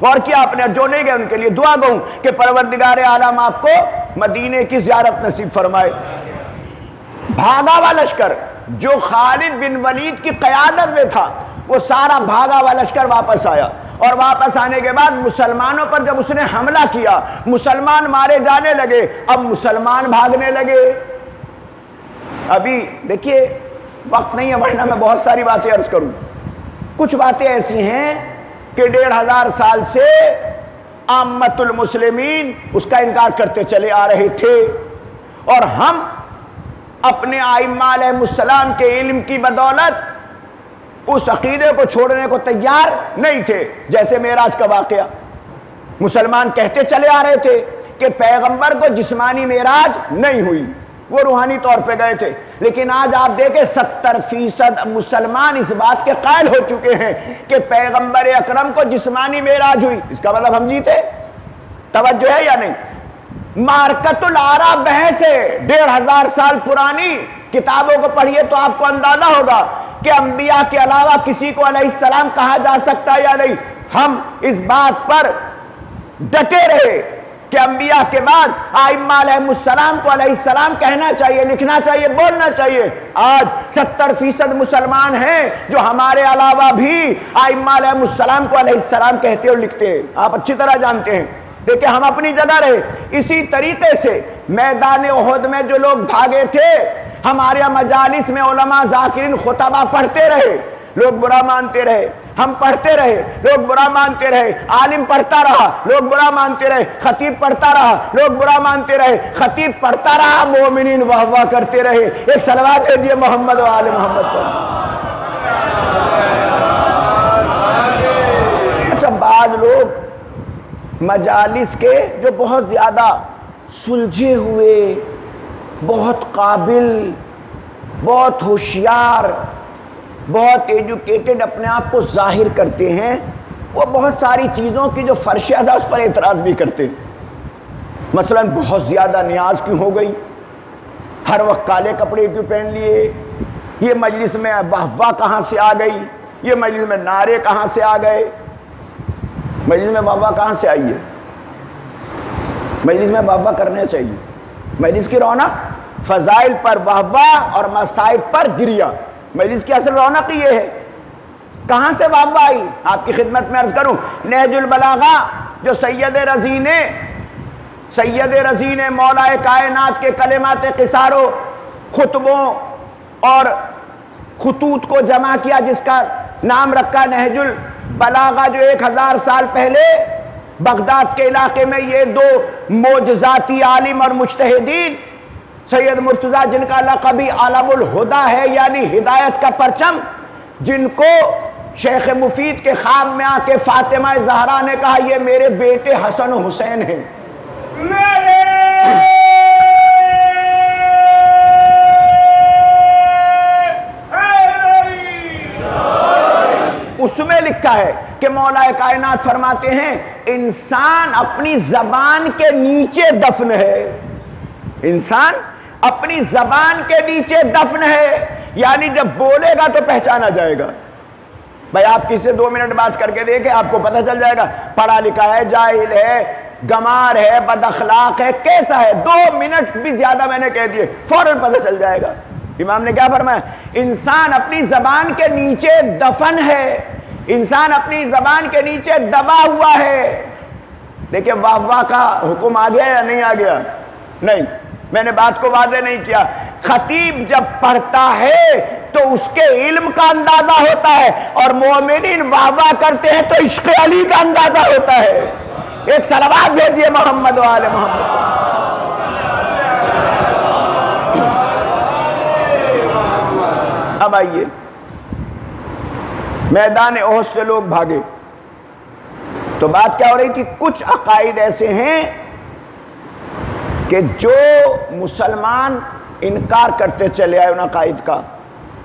Speaker 1: غور کیا آپ نے، جو نہیں گئے ان کے لیے دعا گوں کہ پروردگار عالم آپ کو مدینے کی زیارت نصیب فرمائے۔ بھاگا وا لشکر۔ جو خالد بن ولید کی قیادت میں تھا، وہ سارا بھاگا ہوا لشکر واپس آیا۔ اور واپس آنے کے بعد مسلمانوں پر جب اس نے حملہ کیا، مسلمان مارے جانے لگے۔ اب مسلمان بھاگنے لگے۔ ابھی دیکھیے، وقت نہیں ہے، ورنہ میں بہت ساری باتیں عرض کروں۔ کچھ باتیں ایسی ہیں کہ ڈیڑھ ہزار سال سے آمت المسلمین اس کا انکار کرتے چلے آ رہے تھے۔ اور ہم اپنے آئمہ علیہ السلام کے علم کی بدولت اس عقیدے کو چھوڑنے کو تیار نہیں تھے، جیسے میراج کا واقعہ۔ مسلمان کہتے چلے آ رہے تھے کہ پیغمبر کو جسمانی میراج نہیں ہوئی۔ وہ روحانی طور پہ گئے تھے۔ لیکن آج آپ دیکھیں، ستر فیصد مسلمان اس بات کے قائل ہو چکے ہیں کہ پیغمبر اکرم کو جسمانی میراج ہوئی۔ اس کا مطلب ہم جیتے۔ توجہ ہے یا نہیں؟ مارکت العرا بحث ہے۔ ڈیڑھ ہزار سال پرانی کتابوں کو پڑھیے تو آپ کو اندازہ ہوگا کہ انبیاء کے علاوہ کسی کو علیہ السلام کہا جا سکتا یا نہیں۔ ہم اس بات پر ڈٹے رہے کہ انبیاء کے بعد آئمہ علیہ السلام کو علیہ السلام کہنا چاہیے، لکھنا چاہیے، بولنا چاہیے۔ آج ستر فیصد مسلمان ہیں جو ہمارے علاوہ بھی آئمہ علیہ السلام کو علیہ السلام کہتے اور لکھتے ہیں۔ آپ اچھی طرح جانتے ہیں۔ دیکھیں ہم اپنی جگہ رہے۔ اسی طریقے سے میدان احد میں جو لوگ بھاگے تھے، ہمارے مجالس میں علماء ذاکرین خطبہ پڑھتے رہے۔ لوگ برا مانتے رہے۔ ہم پڑھتے رہے۔ لوگ برا مانتے رہے۔ عالم پڑھتا رہا۔ لوگ برا مانتے رہے۔ خطیب پڑھتا رہا۔ لوگ برا مانتے رہے۔ خطیب پڑھتا رہا۔ مومنین واہ واہ کرتے رہے۔ ایک سلوات ہے جی محمد و آل محمد پر۔ اچھا بعض لوگ مجالس کے جو بہت زیادہ سلجھے ہوئے، بہت قابل، بہت ہوشیار، بہت ایجوکیٹڈ اپنے آپ کو ظاہر کرتے ہیں، وہ بہت ساری چیزوں کی جو فرش ادا اس پر اعتراض بھی کرتے ہیں۔ مثلا بہت زیادہ نیاز کیوں ہو گئی، ہر وقت کالے کپڑے کیوں پہن لیے؟ یہ مجلس میں واہ واہ کہاں سے آ گئی؟ یہ مجلس میں نعرے کہاں سے آ گئے؟ مجلس میں واہ واہ کہاں سے آئی ہے؟ مجلس میں واہ واہ کرنے چاہیے مجلس کی رونق فضائل پر واہ اور مسائب پر گریا۔ مجلس کی اصل رونق یہ ہے۔ کہاں سے واہ آئی؟ آپ کی خدمت میں عرض کروں، نہج البلاغہ، جو سید رضی نے سید رضی نے مولا کائنات کے کلمات قصاروں، خطبوں اور خطوط کو جمع کیا، جس کا نام رکھا نہج البلاغہ جو ایک ہزار سال پہلے بغداد کے علاقے میں یہ دو موجزاتی عالم اور مجتہدین، سید مرتضی جن کا لقبی علم الہدا ہے یعنی ہدایت کا پرچم، جن کو شیخ مفید کے خواب میں آ کے فاطمہ زہرا نے کہا، یہ میرے بیٹے حسن و حسین ہیں۔ اس میں لکھا ہے کہ مولا کائنات فرماتے ہیں، انسان اپنی زبان کے نیچے دفن ہے۔ انسان اپنی زبان کے نیچے دفن ہے۔ یعنی جب بولے گا تو پہچانا جائے گا۔ بھائی آپ کسی سے دو منٹ بات کر کے دیکھیں، آپ کو پتہ چل جائے گا، پڑھا لکھا ہے، جاہل ہے، گمار ہے، بد اخلاق ہے، کیسا ہے؟ دو منٹ بھی زیادہ میں نے کہہ دیے، فوراً پتہ چل جائے گا۔ امام نے کیا فرمایا؟ انسان اپنی زبان کے نیچے دفن ہے۔ انسان اپنی زبان کے نیچے دبا ہوا ہے۔ دیکھیں واہ واہ کا حکم آ گیا یا نہیں آ گیا؟ نہیں، میں نے بات کو واضح نہیں کیا۔ خطیب جب پڑھتا ہے تو اس کے علم کا اندازہ ہوتا ہے اور مومنین واہ واہ کرتے ہیں تو عشق علی کا اندازہ ہوتا ہے۔ ایک سلوات بھیجئے محمد والے محمد۔ اب آئیے۔ میدان احد سے لوگ بھاگے۔ تو بات کیا ہو رہی تھی کچھ عقائد ایسے ہیں کہ جو مسلمان انکار کرتے چلے آئے ان عقائد کا،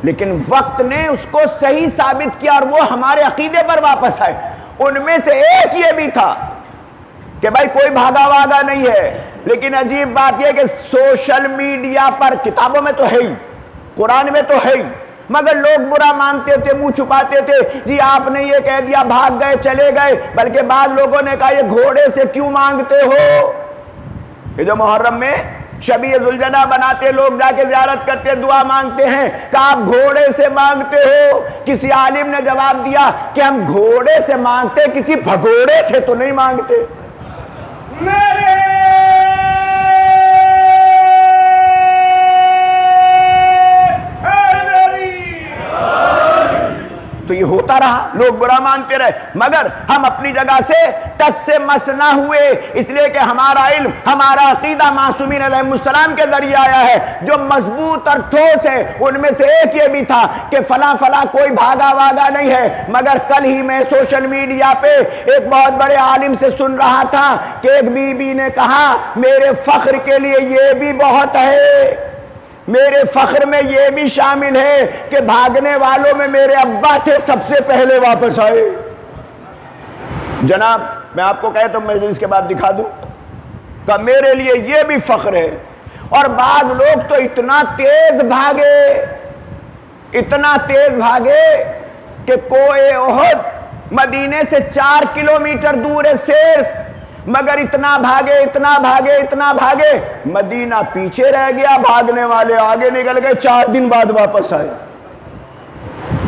Speaker 1: لیکن وقت نے اس کو صحیح ثابت کیا اور وہ ہمارے عقیدے پر واپس آئے۔ ان میں سے ایک یہ بھی تھا کہ بھائی کوئی بھاگا واگا نہیں ہے، لیکن عجیب بات یہ کہ سوشل میڈیا پر کتابوں میں تو ہے ہی، قرآن میں تو ہے ہی۔ مگر لوگ برا مانتے تھے، منہ چھپاتے تھے۔ جی آپ نے یہ کہہ دیا، بھاگ گئے، چلے گئے۔ بلکہ بعض لوگوں نے کہا، یہ گھوڑے سے کیوں مانگتے ہو؟ یہ جو محرم میں شبی ذوالجنہ بناتے لوگ جا کے زیارت کرتے، دعا مانگتے ہیں کہ آپ گھوڑے سے مانگتے ہو؟ کسی عالم نے جواب دیا کہ ہم گھوڑے سے مانگتے، کسی بھگوڑے سے تو نہیں مانگتے۔ میرے تو یہ ہوتا رہا۔ لوگ برا مانتے رہے۔ مگر ہم اپنی جگہ سے ٹس سے مس نہ ہوئے۔ اس لیے کہ ہمارا علم، ہمارا عقیدہ معصومین علیہ السلام کے ذریعے آیا ہے۔ جو مضبوط اور ٹھوس ہے، ان میں سے ایک یہ بھی تھا کہ فلاں فلاں کوئی بھاگا واگا نہیں ہے۔ مگر کل ہی میں سوشل میڈیا پہ ایک بہت بڑے عالم سے سن رہا تھا کہ ایک بی بی نے کہا، میرے فخر کے لیے یہ بھی بہت ہے۔ میرے فخر میں یہ بھی شامل ہے کہ بھاگنے والوں میں میرے ابا تھے سب سے پہلے واپس آئے۔ جناب، میں آپ کو کہے تو میں اس کے بعد دکھا دوں کہ میرے لیے یہ بھی فخر ہے۔ اور بعض لوگ تو اتنا تیز بھاگے، اتنا تیز بھاگے کہ کوئے احد مدینے سے چار کلومیٹر دور ہے صرف۔ مگر اتنا بھاگے اتنا بھاگے اتنا بھاگے، مدینہ پیچھے رہ گیا، بھاگنے والے آگے نکل گئے، چار دن بعد واپس آئے۔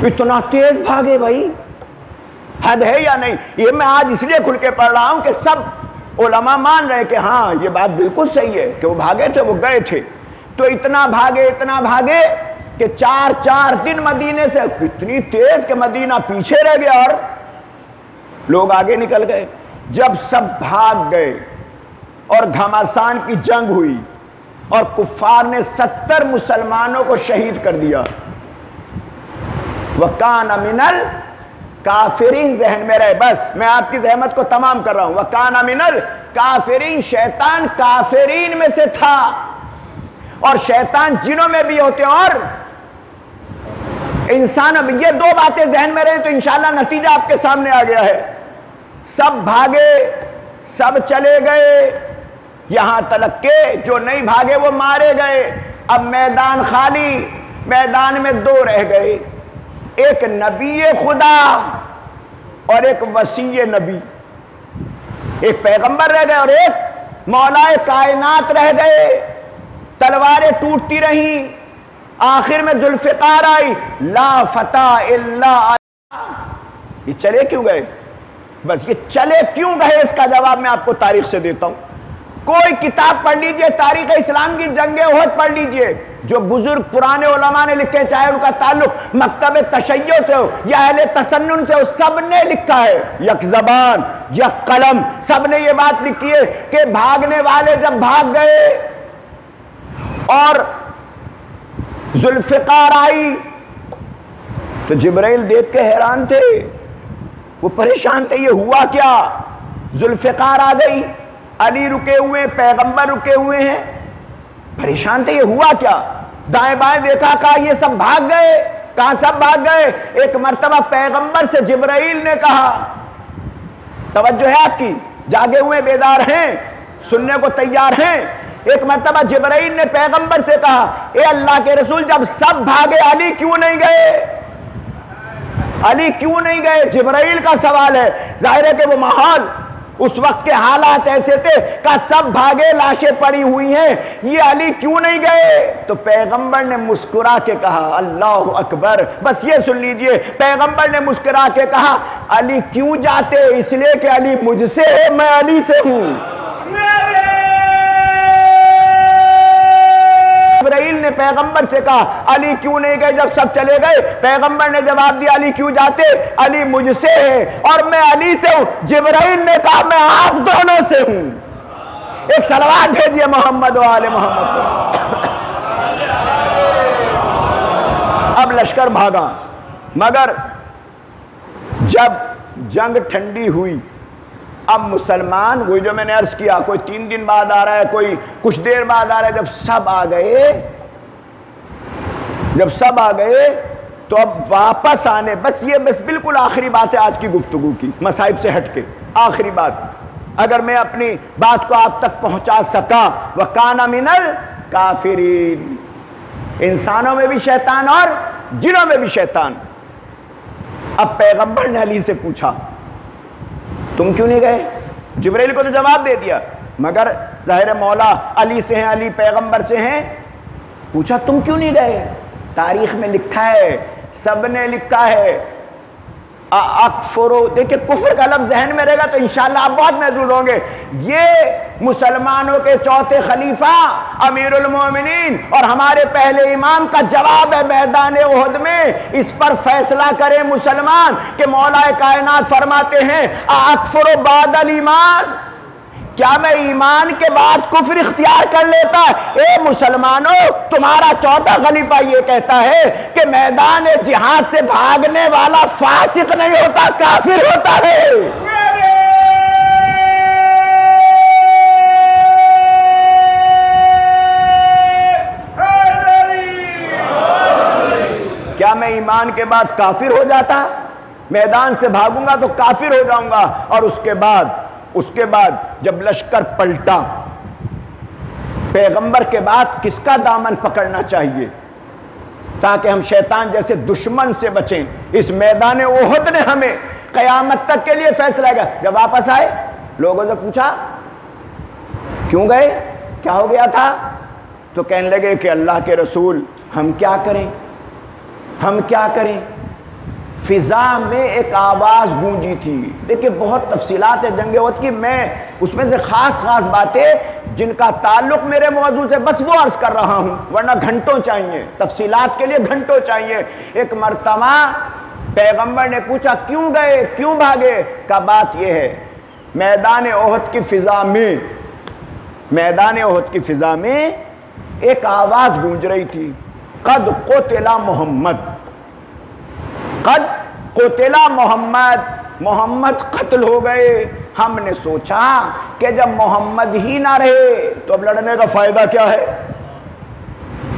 Speaker 1: اتنا تیز بھاگے بھائی۔ حد ہے یا نہیں؟ یہ میں آج اس لیے کھل کے پڑھ رہا ہوں کہ سب علماء مان رہے کہ ہاں یہ بات بالکل صحیح ہے کہ وہ بھاگے تھے، وہ گئے تھے۔ تو اتنا بھاگے اتنا بھاگے کہ چار چار دن مدینے سے کتنی تیز کہ مدینہ پیچھے رہ گیا اور لوگ آگے نکل گئے۔ جب سب بھاگ گئے اور گھماسان کی جنگ ہوئی اور کفار نے ستر مسلمانوں کو شہید کر دیا۔ وکان امینل کافرین ذہن میں رہے۔ بس میں آپ کی زحمت کو تمام کر رہا ہوں۔ وکان امینل کافرین شیطان کافرین میں سے تھا۔ اور شیطان جنوں میں بھی ہوتے اور انسان اب یہ دو باتیں ذہن میں رہے تو انشاءاللہ نتیجہ آپ کے سامنے آ گیا ہے۔ سب بھاگے، سب چلے گئے۔ یہاں تلک کے جو نہیں بھاگے وہ مارے گئے۔ اب میدان خالی، میدان میں دو رہ گئے۔ ایک نبی خدا اور ایک وسیع نبی۔ ایک پیغمبر رہ گئے اور ایک مولا کائنات رہ گئے۔ تلواریں ٹوٹتی رہیں۔ آخر میں ذوالفقار آئی۔ لا فتح اللہ۔ یہ چلے کیوں گئے؟ بس یہ چلے کیوں گئے؟ اس کا جواب میں آپ کو تاریخ سے دیتا ہوں۔ کوئی کتاب پڑھ لیجیے، تاریخ اسلام کی جنگ احد پڑھ لیجیے۔ جو بزرگ پرانے علماء نے لکھے چاہے ان کا تعلق مکتب تشیع سے ہو یا اہل تسنن سے ہو، سب نے لکھا ہے۔ یک زبان، یک قلم، سب نے یہ بات لکھی ہے کہ بھاگنے والے جب بھاگ گئے اور ذوالفقار آئی تو جبرائیل دیکھ کے حیران تھے۔ وہ پریشان تھے، یہ ہوا کیا؟ ذوالفقار آ گئی، علی رکے ہوئے، پیغمبر رکے ہوئے ہیں۔ پریشان تھے، یہ ہوا کیا؟ دائیں بائیں دیکھا، کہا، یہ سب بھاگ گئے۔ کہاں سب بھاگ گئے؟ ایک مرتبہ پیغمبر سے جبرائیل نے کہا، توجہ ہے آپ کی، جاگے ہوئے بیدار ہیں، سننے کو تیار ہیں۔ ایک مرتبہ جبرائیل نے پیغمبر سے کہا، اے اللہ کے رسول، جب سب بھاگے، علی کیوں نہیں گئے؟ علی کیوں نہیں گئے؟ جبرائیل کا سوال ہے۔ ظاہر ہے کہ وہ ماحول اس وقت کے حالات ایسے تھے کہ سب بھاگے لاشیں پڑی ہوئی ہیں۔ یہ علی کیوں نہیں گئے؟ تو پیغمبر نے مسکرا کے کہا، اللہ اکبر، بس یہ سن لیجیے۔ پیغمبر نے مسکرا کے کہا، علی کیوں جاتے؟ اس لیے کہ علی مجھ سے ہے، میں علی سے ہوں۔ جبرائیل نے پیغمبر سے کہا، علی کیوں نہیں گئے جب سب چلے گئے؟ پیغمبر نے جواب دیا، علی کیوں جاتے؟ علی مجھ سے ہے اور میں علی سے ہوں۔ جبرائیل نے کہا، میں آپ دونوں سے ہوں۔ ایک سلوات بھیجئے محمد و آل محمد اب لشکر بھاگا مگر جب جنگ ٹھنڈی ہوئی اب مسلمان، وہی جو میں نے عرض کیا، کوئی تین دن بعد آ رہا ہے، کوئی کچھ دیر بعد آ رہا ہے، جب سب آ گئے، جب سب آ گئے، تو اب واپس آنے، بس یہ بس بالکل آخری بات ہے آج کی گفتگو کی مسائب سے ہٹ کے، آخری بات۔ اگر میں اپنی بات کو آپ تک پہنچا سکا وہ کانا منل کافرین انسانوں میں بھی شیطان اور جنوں میں بھی شیطان۔ اب پیغمبر نے علی سے پوچھا تم کیوں نہیں گئے؟ جبریل کو تو جواب دے دیا، مگر ظاہر مولا علی سے ہیں، علی پیغمبر سے ہیں۔ پوچھا تم کیوں نہیں گئے؟ تاریخ میں لکھا ہے، سب نے لکھا ہے۔ اکفرو دیکھیں کفر کا لفظ ذہن میں رہے گا تو انشاءاللہ آپ بہت محدود ہوں گے۔ یہ مسلمانوں کے چوتھے خلیفہ امیر المومنین اور ہمارے پہلے امام کا جواب ہے میدان احد میں۔ اس پر فیصلہ کریں مسلمان کہ مولا کائنات فرماتے ہیں اکفر و بادل ایمان کیا میں ایمان کے بعد کفر اختیار کر لیتا اے مسلمانوں، تمہارا چوتھا خلیفہ یہ کہتا ہے کہ میدان جہاد سے بھاگنے والا فاسق نہیں ہوتا، کافر ہوتا ہے۔ کیا میں ایمان کے بعد کافر ہو جاتا؟ میدان سے بھاگوں گا تو کافر ہو جاؤں گا، اور اس کے بعد اس کے بعد جب لشکر پلٹا، پیغمبر کے بعد کس کا دامن پکڑنا چاہیے؟ تاکہ ہم شیطان جیسے دشمن سے بچیں۔ اس میدان اوہد نے ہمیں قیامت تک کے لیے فیصلہ گیا جب واپس آئے، لوگوں سے پوچھا، کیوں گئے؟ کیا ہو گیا تھا؟ تو کہنے لگے کہ اللہ کے رسول ہم کیا کریں؟ ہم کیا کریں؟ فضا میں ایک آواز گونجی تھی۔ دیکھیں بہت تفصیلات ہے جنگ وقت کی۔ میں اس میں سے خاص خاص باتیں جن کا تعلق میرے موضوع سے بس وہ عرض کر رہا ہوں، ورنہ گھنٹوں چاہیے۔ تفصیلات کے لیے گھنٹوں چاہیے۔ ایک مرتبہ پیغمبر نے پوچھا، کیوں گئے؟ کیوں بھاگے؟ کا بات یہ ہے، میدان عہد کی فضا میں، میدان عہد کی فضا میں ایک آواز گونج رہی تھی۔ قد قتلا محمد۔ قد قتلا محمد محمد قتل ہو گئے۔ ہم نے سوچا کہ جب محمد ہی نہ رہے تو اب لڑنے کا فائدہ کیا ہے؟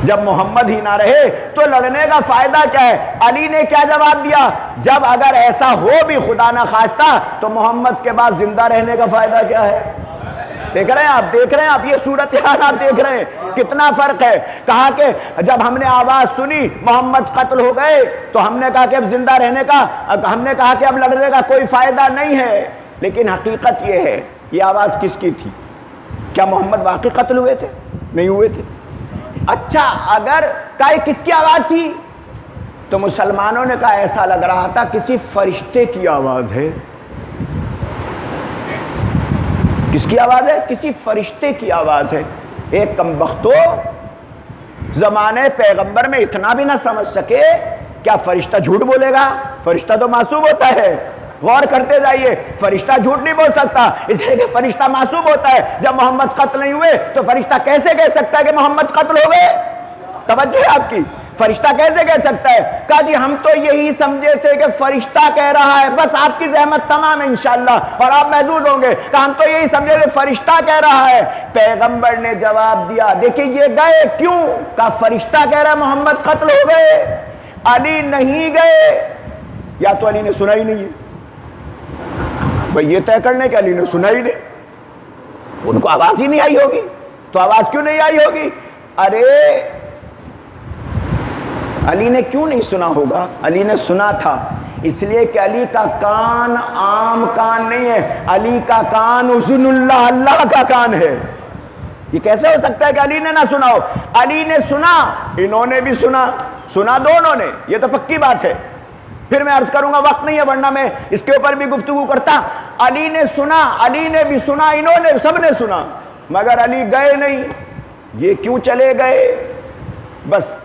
Speaker 1: جب محمد ہی نہ رہے تو لڑنے کا فائدہ کیا ہے؟ علی نے کیا جواب دیا؟ جب اگر ایسا ہو بھی خدا نہ خواستہ تو محمد کے بعد زندہ رہنے کا فائدہ کیا ہے؟ دیکھ رہے ہیں آپ؟ دیکھ رہے ہیں آپ؟ یہ صورتحال آپ دیکھ رہے ہیں۔ کتنا فرق ہے؟ کہا کہ جب ہم نے آواز سنی، محمد قتل ہو گئے، تو ہم نے کہا کہ اب زندہ رہنے کا، ہم نے کہا کہ اب لڑنے کا کوئی فائدہ نہیں ہے۔ لیکن حقیقت یہ ہے، یہ آواز کس کی تھی؟ کیا محمد واقعی قتل ہوئے تھے؟ نہیں ہوئے تھے۔ اچھا اگر کہا کس کی آواز تھی؟ تو مسلمانوں نے کہا ایسا لگ رہا تھا کسی فرشتے کی آواز ہے۔ کس کی آواز ہے؟ کسی فرشتے کی آواز ہے۔ ایک کم بختو، زمانے پیغمبر میں اتنا بھی نہ سمجھ سکے، کیا فرشتہ جھوٹ بولے گا؟ فرشتہ تو معصوم ہوتا ہے۔ غور کرتے جائیے، فرشتہ جھوٹ نہیں بول سکتا۔ اس لیے کہ فرشتہ معصوم ہوتا ہے۔ جب محمد قتل نہیں ہوئے، تو فرشتہ کیسے کہہ سکتا ہے کہ محمد قتل ہو گئے؟ توجہ ہے آپ کی۔ فرشتہ کیسے کہہ سکتا ہے؟ کہا جی ہم تو یہی سمجھے تھے کہ فرشتہ کہہ رہا ہے، بس آپ کی زحمت تمام ہے انشاءاللہ، اور آپ محدود ہوں گے۔ کہ ہم تو یہی سمجھے تھے، فرشتہ کہہ رہا ہے۔ پیغمبر نے جواب دیا دیکھیں یہ گئے کیوں؟ کہا، فرشتہ کہہ رہا ہے، محمد قتل ہو گئے، علی نہیں گئے۔ یا تو علی نے سنا ہی نہیں ہے؟ بھئی یہ طے کرنے کہ علی نے سنا ہی نہیں۔ ان کو آواز ہی نہیں آئی ہوگی۔ تو آواز کیوں نہیں آئی ہوگی؟ ارے علی نے کیوں نہیں سنا ہوگا؟ علی نے سنا تھا۔ اس لیے کہ علی کا کان عام کان نہیں ہے۔ علی کا کان حسن اللہ اللہ کا کان ہے۔ یہ کیسے ہو سکتا ہے کہ علی نے نہ سنا ہو؟ علی نے سنا، انہوں نے بھی سنا۔ سنا دونوں نے، یہ تو پکی بات ہے۔ پھر میں عرض کروں گا، وقت نہیں ہے، ورنہ میں اس کے اوپر بھی گفتگو کرتا۔ علی نے سنا، علی نے بھی سنا، انہوں نے، سب نے سنا۔ مگر علی گئے نہیں۔ یہ کیوں چلے گئے؟ بس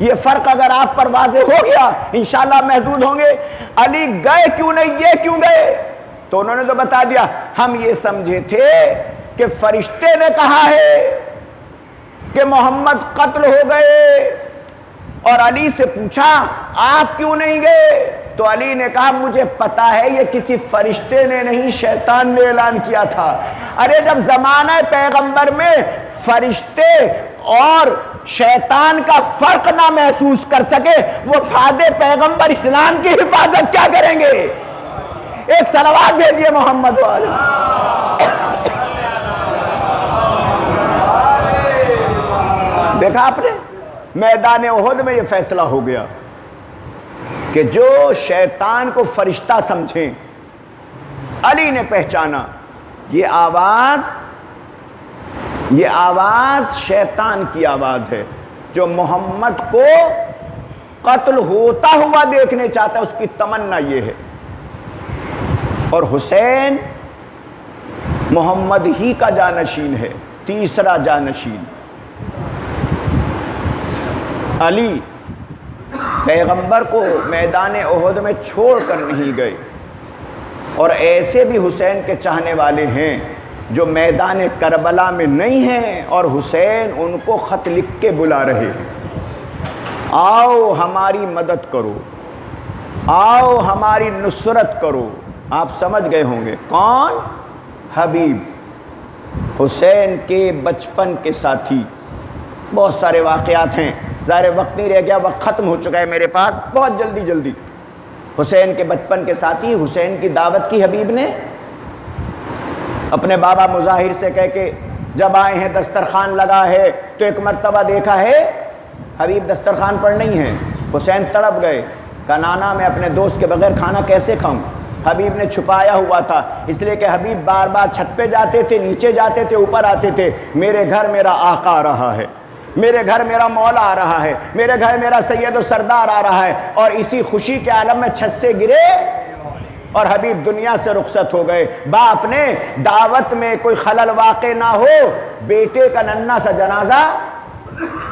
Speaker 1: یہ فرق اگر آپ پر واضح ہو گیا، انشاءاللہ محدود ہوں گے۔ علی گئے کیوں نہیں؟ یہ کیوں گئے؟ تو انہوں نے تو بتا دیا، ہم یہ سمجھے تھے کہ فرشتے نے کہا ہے کہ محمد قتل ہو گئے۔ اور علی سے پوچھا، آپ کیوں نہیں گئے؟ تو علی نے کہا، مجھے پتا ہے، یہ کسی فرشتے نے نہیں، شیطان نے اعلان کیا تھا۔ ارے، جب زمانہ پیغمبر میں فرشتے اور شیطان کا فرق نہ محسوس کر سکے، وہ فاد پیغمبر اسلام کی حفاظت کیا کریں گے؟ ایک سلوات بھیجیے محمد والے دیکھا آپ نے، میدان احد میں یہ فیصلہ ہو گیا کہ جو شیطان کو فرشتہ سمجھیں، علی نے پہچانا، یہ آواز یہ آواز شیطان کی آواز ہے جو محمد کو قتل ہوتا ہوا دیکھنے چاہتا ہے، اس کی تمنا یہ ہے۔ اور حسین محمد ہی کا جانشین ہے، تیسرا جانشین۔ علی پیغمبر کو میدان عہد میں چھوڑ کر نہیں گئے۔ اور ایسے بھی حسین کے چاہنے والے ہیں۔ جو میدان کربلا میں نہیں ہیں اور حسین ان کو خط لکھ کے بلا رہے ہیں۔ آؤ ہماری مدد کرو۔ آؤ ہماری نصرت کرو۔ آپ سمجھ گئے ہوں گے۔ کون؟ حبیب۔ حسین کے بچپن کے ساتھی۔ بہت سارے واقعات ہیں۔ ظاہر وقت نہیں رہ گیا، وقت ختم ہو چکا ہے میرے پاس۔ بہت جلدی جلدی۔ حسین کے بچپن کے ساتھی، حسین کی دعوت کی حبیب نے۔ اپنے بابا مظاہر سے کہہ کے جب آئے ہیں دسترخوان لگا ہے تو ایک مرتبہ دیکھا ہے، حبیب دسترخوان پر نہیں ہے حسین تڑپ گئے۔ کہ نانا، میں اپنے دوست کے بغیر کھانا کیسے کھاؤں؟ حبیب نے چھپایا ہوا تھا۔ اس لیے کہ حبیب بار بار چھت پہ جاتے تھے، نیچے جاتے تھے، اوپر آتے تھے۔ میرے گھر میرا آقا آ رہا ہے۔ میرے گھر میرا مولا آ رہا ہے۔ میرے گھر میرا سید و سردار آ رہا ہے۔ اور اسی خوشی کے عالم میں چھت سے گرے اور حبیب دنیا سے رخصت ہو گئے۔ باپ نے دعوت میں کوئی خلل واقع نہ ہو، بیٹے کا ننا سا جنازہ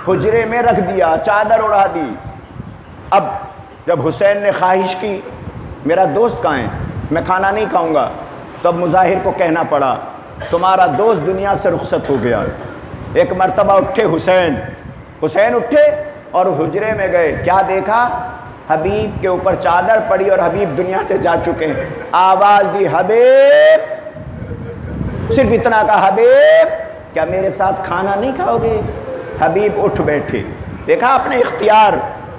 Speaker 1: حجرے میں رکھ دیا، چادر اڑا دی۔ اب جب حسین نے خواہش کی، میرا دوست کہاں ہے؟ میں کھانا نہیں کھاؤں گا۔ تب مظاہر کو کہنا پڑا، تمہارا دوست دنیا سے رخصت ہو گیا۔ ایک مرتبہ اٹھے حسین۔ حسین اٹھے اور حجرے میں گئے۔ کیا دیکھا؟ حبیب کے اوپر چادر پڑی اور حبیب دنیا سے جا چکے ہیں۔ آواز دی، حبیب! صرف اتنا کہا، حبیب! کیا میرے ساتھ کھانا نہیں کھاؤ گے؟ حبیب اٹھ بیٹھے۔ دیکھا اپنے اختیار،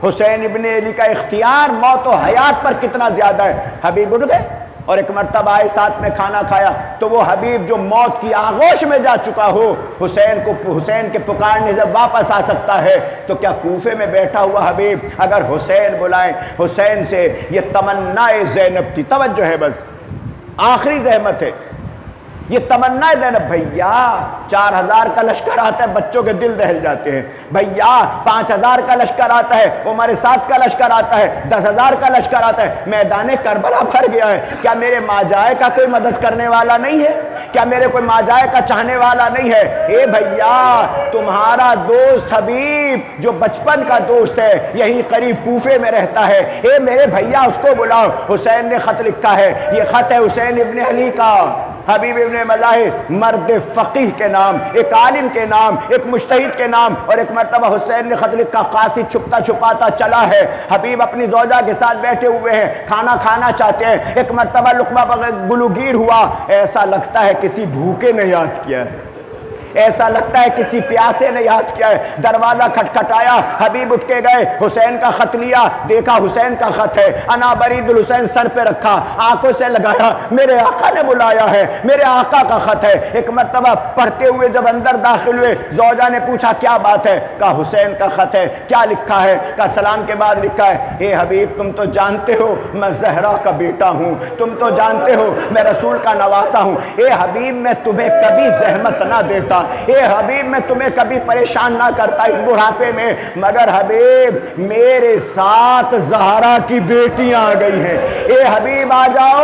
Speaker 1: حسین ابن علی کا اختیار موت و حیات پر کتنا زیادہ ہے۔ حبیب اٹھ گئے۔ اور ایک مرتبہ آئے ساتھ میں کھانا کھایا تو وہ حبیب جو موت کی آغوش میں جا چکا ہو، حسین کو حسین کے پکارنے جب واپس آ سکتا ہے۔ تو کیا کوفے میں بیٹھا ہوا حبیب؟ اگر حسین بلائیں، حسین سے یہ تمنا زینب تھی توجہ ہے بس۔ آخری زحمت ہے۔ یہ تمنا زینب، بھیا، چار ہزار کا لشکر آتا ہے، بچوں کے دل دہل جاتے ہیں۔ بھیا، پانچ ہزار کا لشکر آتا ہے عمر سات کا لشکر آتا ہے، دس ہزار کا لشکر آتا ہے۔ میدان کربلا بھر گیا ہے۔ کیا میرے ماں جائے کا کوئی مدد کرنے والا نہیں ہے؟ کیا میرے کوئی ماں جائے کا چاہنے والا نہیں ہے؟ اے بھیا، تمہارا دوست حبیب، جو بچپن کا دوست ہے یہی قریب کوفے میں رہتا ہے۔ اے میرے بھیا، اس کو بلاؤ۔ حسین نے خط لکھا ہے۔ یہ خط ہے حسین ابن علی کا۔ حبیب ابن مظاہر مرد فقیح کے نام، ایک عالم کے نام، ایک مشتحد کے نام اور ایک مرتبہ حسین نے کا لکھا قاسی چھپتا چھپاتا چلا ہے۔ حبیب اپنی زوجہ کے ساتھ بیٹھے ہوئے ہیں، کھانا کھانا چاہتے ہیں۔ ایک مرتبہ لقمہ گلوگیر ہوا، ایسا لگتا ہے کسی بھوکے نے یاد کیا ہے۔ ایسا لگتا ہے کسی پیاسے نے یاد کیا ہے۔ دروازہ کھٹکھٹایا، حبیب اٹھ کے گئے، حسین کا خط لیا۔ دیکھا حسین کا خط ہے۔ انا برید الحسین سر پہ رکھا، آنکھوں سے لگایا، میرے آقا نے بلایا ہے۔ میرے آقا کا خط ہے۔ ایک مرتبہ پڑھتے ہوئے جب اندر داخل ہوئے، زوجہ نے پوچھا، کیا بات ہے؟ کہا، حسین کا خط ہے۔ کیا لکھا ہے؟ کہا، سلام کے بعد لکھا ہے۔ اے حبیب، تم تو جانتے ہو میں زہرا کا بیٹا ہوں۔ تم تو جانتے ہو میں رسول کا نواسا ہوں۔ اے حبیب، میں تمہیں کبھی زحمت نہ دیتا۔ اے حبیب، میں تمہیں کبھی پریشان نہ کرتا اس بڑھاپے میں، مگر حبیب، میرے ساتھ زہرا کی بیٹیاں آ گئی ہیں۔ اے حبیب، آ جاؤ۔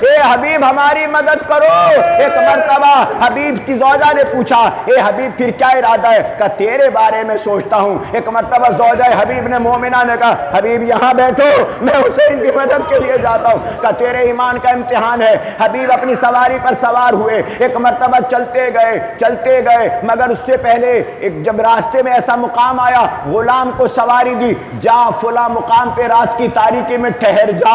Speaker 1: اے حبیب، ہماری مدد کرو۔ ایک مرتبہ حبیب کی زوجہ نے پوچھا، اے حبیب، پھر کیا ارادہ ہے؟ کہ تیرے بارے میں سوچتا ہوں۔ ایک مرتبہ زوجہ حبیب نے مومنہ نے کہا، حبیب، یہاں بیٹھو، میں حسین کی مدد کے لیے جاتا ہوں۔ کہ تیرے ایمان کا امتحان ہے۔ حبیب اپنی سواری پر سوار ہوئے، ایک مرتبہ چلتے گئے۔ چلتے چلتے گئے، مگر اس سے پہلے ایک جب راستے میں ایسا مقام آیا، غلام کو سواری دی، جا فلا مقام پہ رات کی تاریکی میں ٹھہر جا،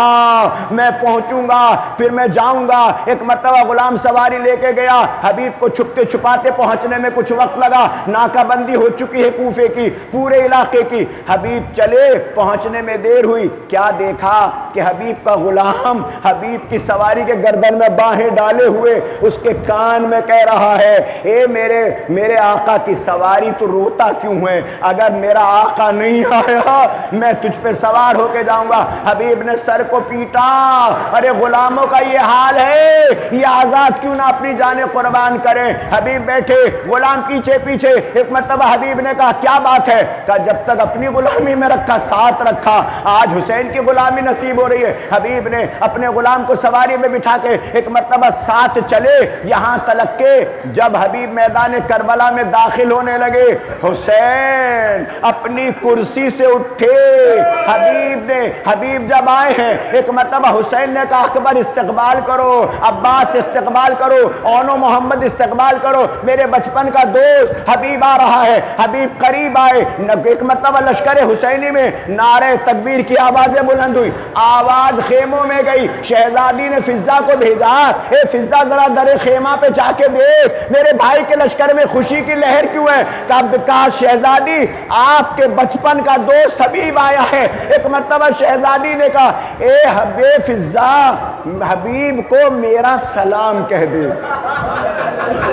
Speaker 1: میں پہنچوں گا، پھر میں جاؤں گا۔ ایک مرتبہ غلام سواری لے کے گیا، حبیب کو چھپتے چھپاتے پہنچنے میں کچھ وقت لگا ناکہ بندی ہو چکی ہے کوفے کی، پورے علاقے کی۔ حبیب چلے، پہنچنے میں دیر ہوئی، کیا دیکھا کہ حبیب کا غلام حبیب کی سواری کے گردن میں باہیں ڈالے ہوئے، اس کے کان میں کہہ رہا ہے، اے میرے میرے آقا کی سواری تو روتا کیوں ہے؟ اگر میرا آقا نہیں آیا، میں تجھ پہ سوار ہو کے جاؤں گا۔ حبیب نے سر کو پیٹا۔ ارے غلاموں کا یہ حال ہے، یہ آزاد کیوں نہ اپنی جانیں قربان کرے؟ حبیب بیٹھے، غلام پیچھے پیچھے۔ ایک مرتبہ حبیب نے کہا، کیا بات ہے؟ کہا، جب تک اپنی غلامی میں رکھا، ساتھ رکھا۔ آج حسین کی غلامی نصیب ہو رہی ہے۔ حبیب نے اپنے غلام کو سواری میں بٹھا کے ایک مرتبہ ساتھ چلے، یہاں تلک کے۔ جب حبیب میں میدان کربلا میں داخل ہونے لگے۔ حسین اپنی کرسی سے اٹھے۔ حبیب نے، حبیب جب آئے ہیں، ایک مرتبہ حسین نے کہا، اکبر استقبال کرو، عباس استقبال کرو اونو محمد استقبال کرو۔ میرے بچپن کا دوست حبیب آ رہا ہے۔ حبیب قریب آئے۔ ایک مرتبہ لشکر حسینی میں نعرہ تکبیر کی آوازیں بلند ہوئی۔ آواز خیموں میں گئی۔ شہزادی نے فضا کو بھیجا۔ اے فضا، ذرا در خیمہ پہ جا کے دیکھ۔ میرے بھائی کے لشکر میں خوشی کی لہر کیوں ہے؟ کہا شہزادی آپ کے بچپن کا دوست حبیب آیا ہے؟ ایک مرتبہ شہزادی نے کہا، اے حبیب فضا، حبیب کو میرا سلام کہہ دے۔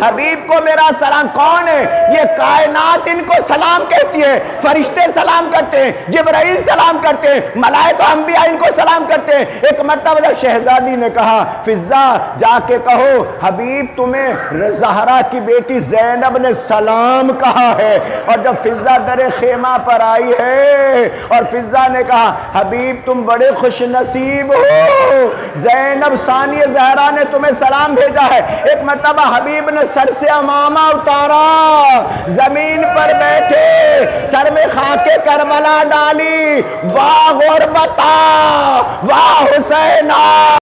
Speaker 1: حبیب کو میرا سلام کون ہے؟ یہ کائنات ان کو سلام کہتی ہے، فرشتے سلام کرتے ہیں، جبرائیل سلام کرتے ہیں، ملائکہ، انبیاء ان کو سلام کرتے ہیں۔ ایک مرتبہ جب شہزادی نے کہا، فضا، جا کے کہو، حبیب تمہیں زہرا کی بیٹی بیٹی زینب نے سلام کہا ہے اور جب فضا در خیمہ پر آئی ہے اور فضا نے کہا، حبیب تم بڑے خوش نصیب ہو۔ زینب ثانی زہرا نے تمہیں سلام بھیجا ہے۔ ایک مرتبہ حبیب نے سر سے امامہ اتارا۔ زمین پر بیٹھے، سر میں خاک کربلا ڈالی۔ واہ غربتا، واہ حسینہ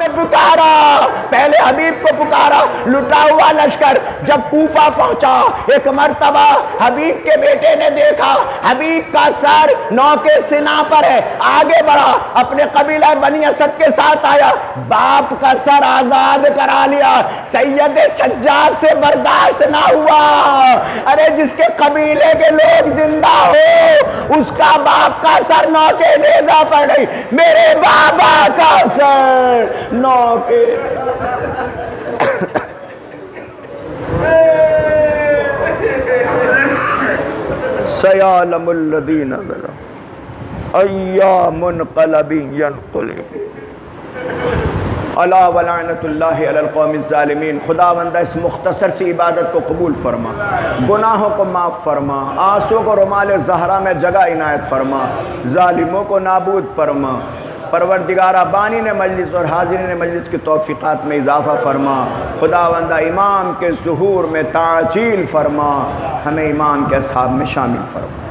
Speaker 1: نے پکارا۔ پہلے حبیب کو پکارا، لٹا ہوا لشکر۔ جب کوفہ پہنچا، ایک مرتبہ حبیب کے بیٹے نے دیکھا، حبیب کا سر نو کے سنا پر ہے۔ آگے بڑھا، اپنے قبیلہ بنی اسد کے ساتھ آیا۔ باپ کا سر آزاد کرا لیا۔ سید سجاد سے برداشت نہ ہوا۔ ارے، جس کے قبیلے کے لوگ زندہ ہو، اس کا باپ کا سر نو کے نیزہ پڑ گئی میرے بابا کا سر۔ نو کے سیالم الذین ظلم ایام ینقلب اللہ ولعنت اللہ علی القوم الظالمین خدا بندہ اس مختصر سی عبادت کو قبول فرما گناہوں کو معاف فرما آنسوں کو رمال زہرہ میں جگہ عنایت فرما ظالموں کو نابود فرما پروردگارہ بانی نے مجلس اور حاضرین نے مجلس کی توفیقات میں اضافہ فرما۔ خدا وندہ امام کے ظہور میں تعجیل فرما۔ ہمیں امام کے اصحاب میں شامل فرما۔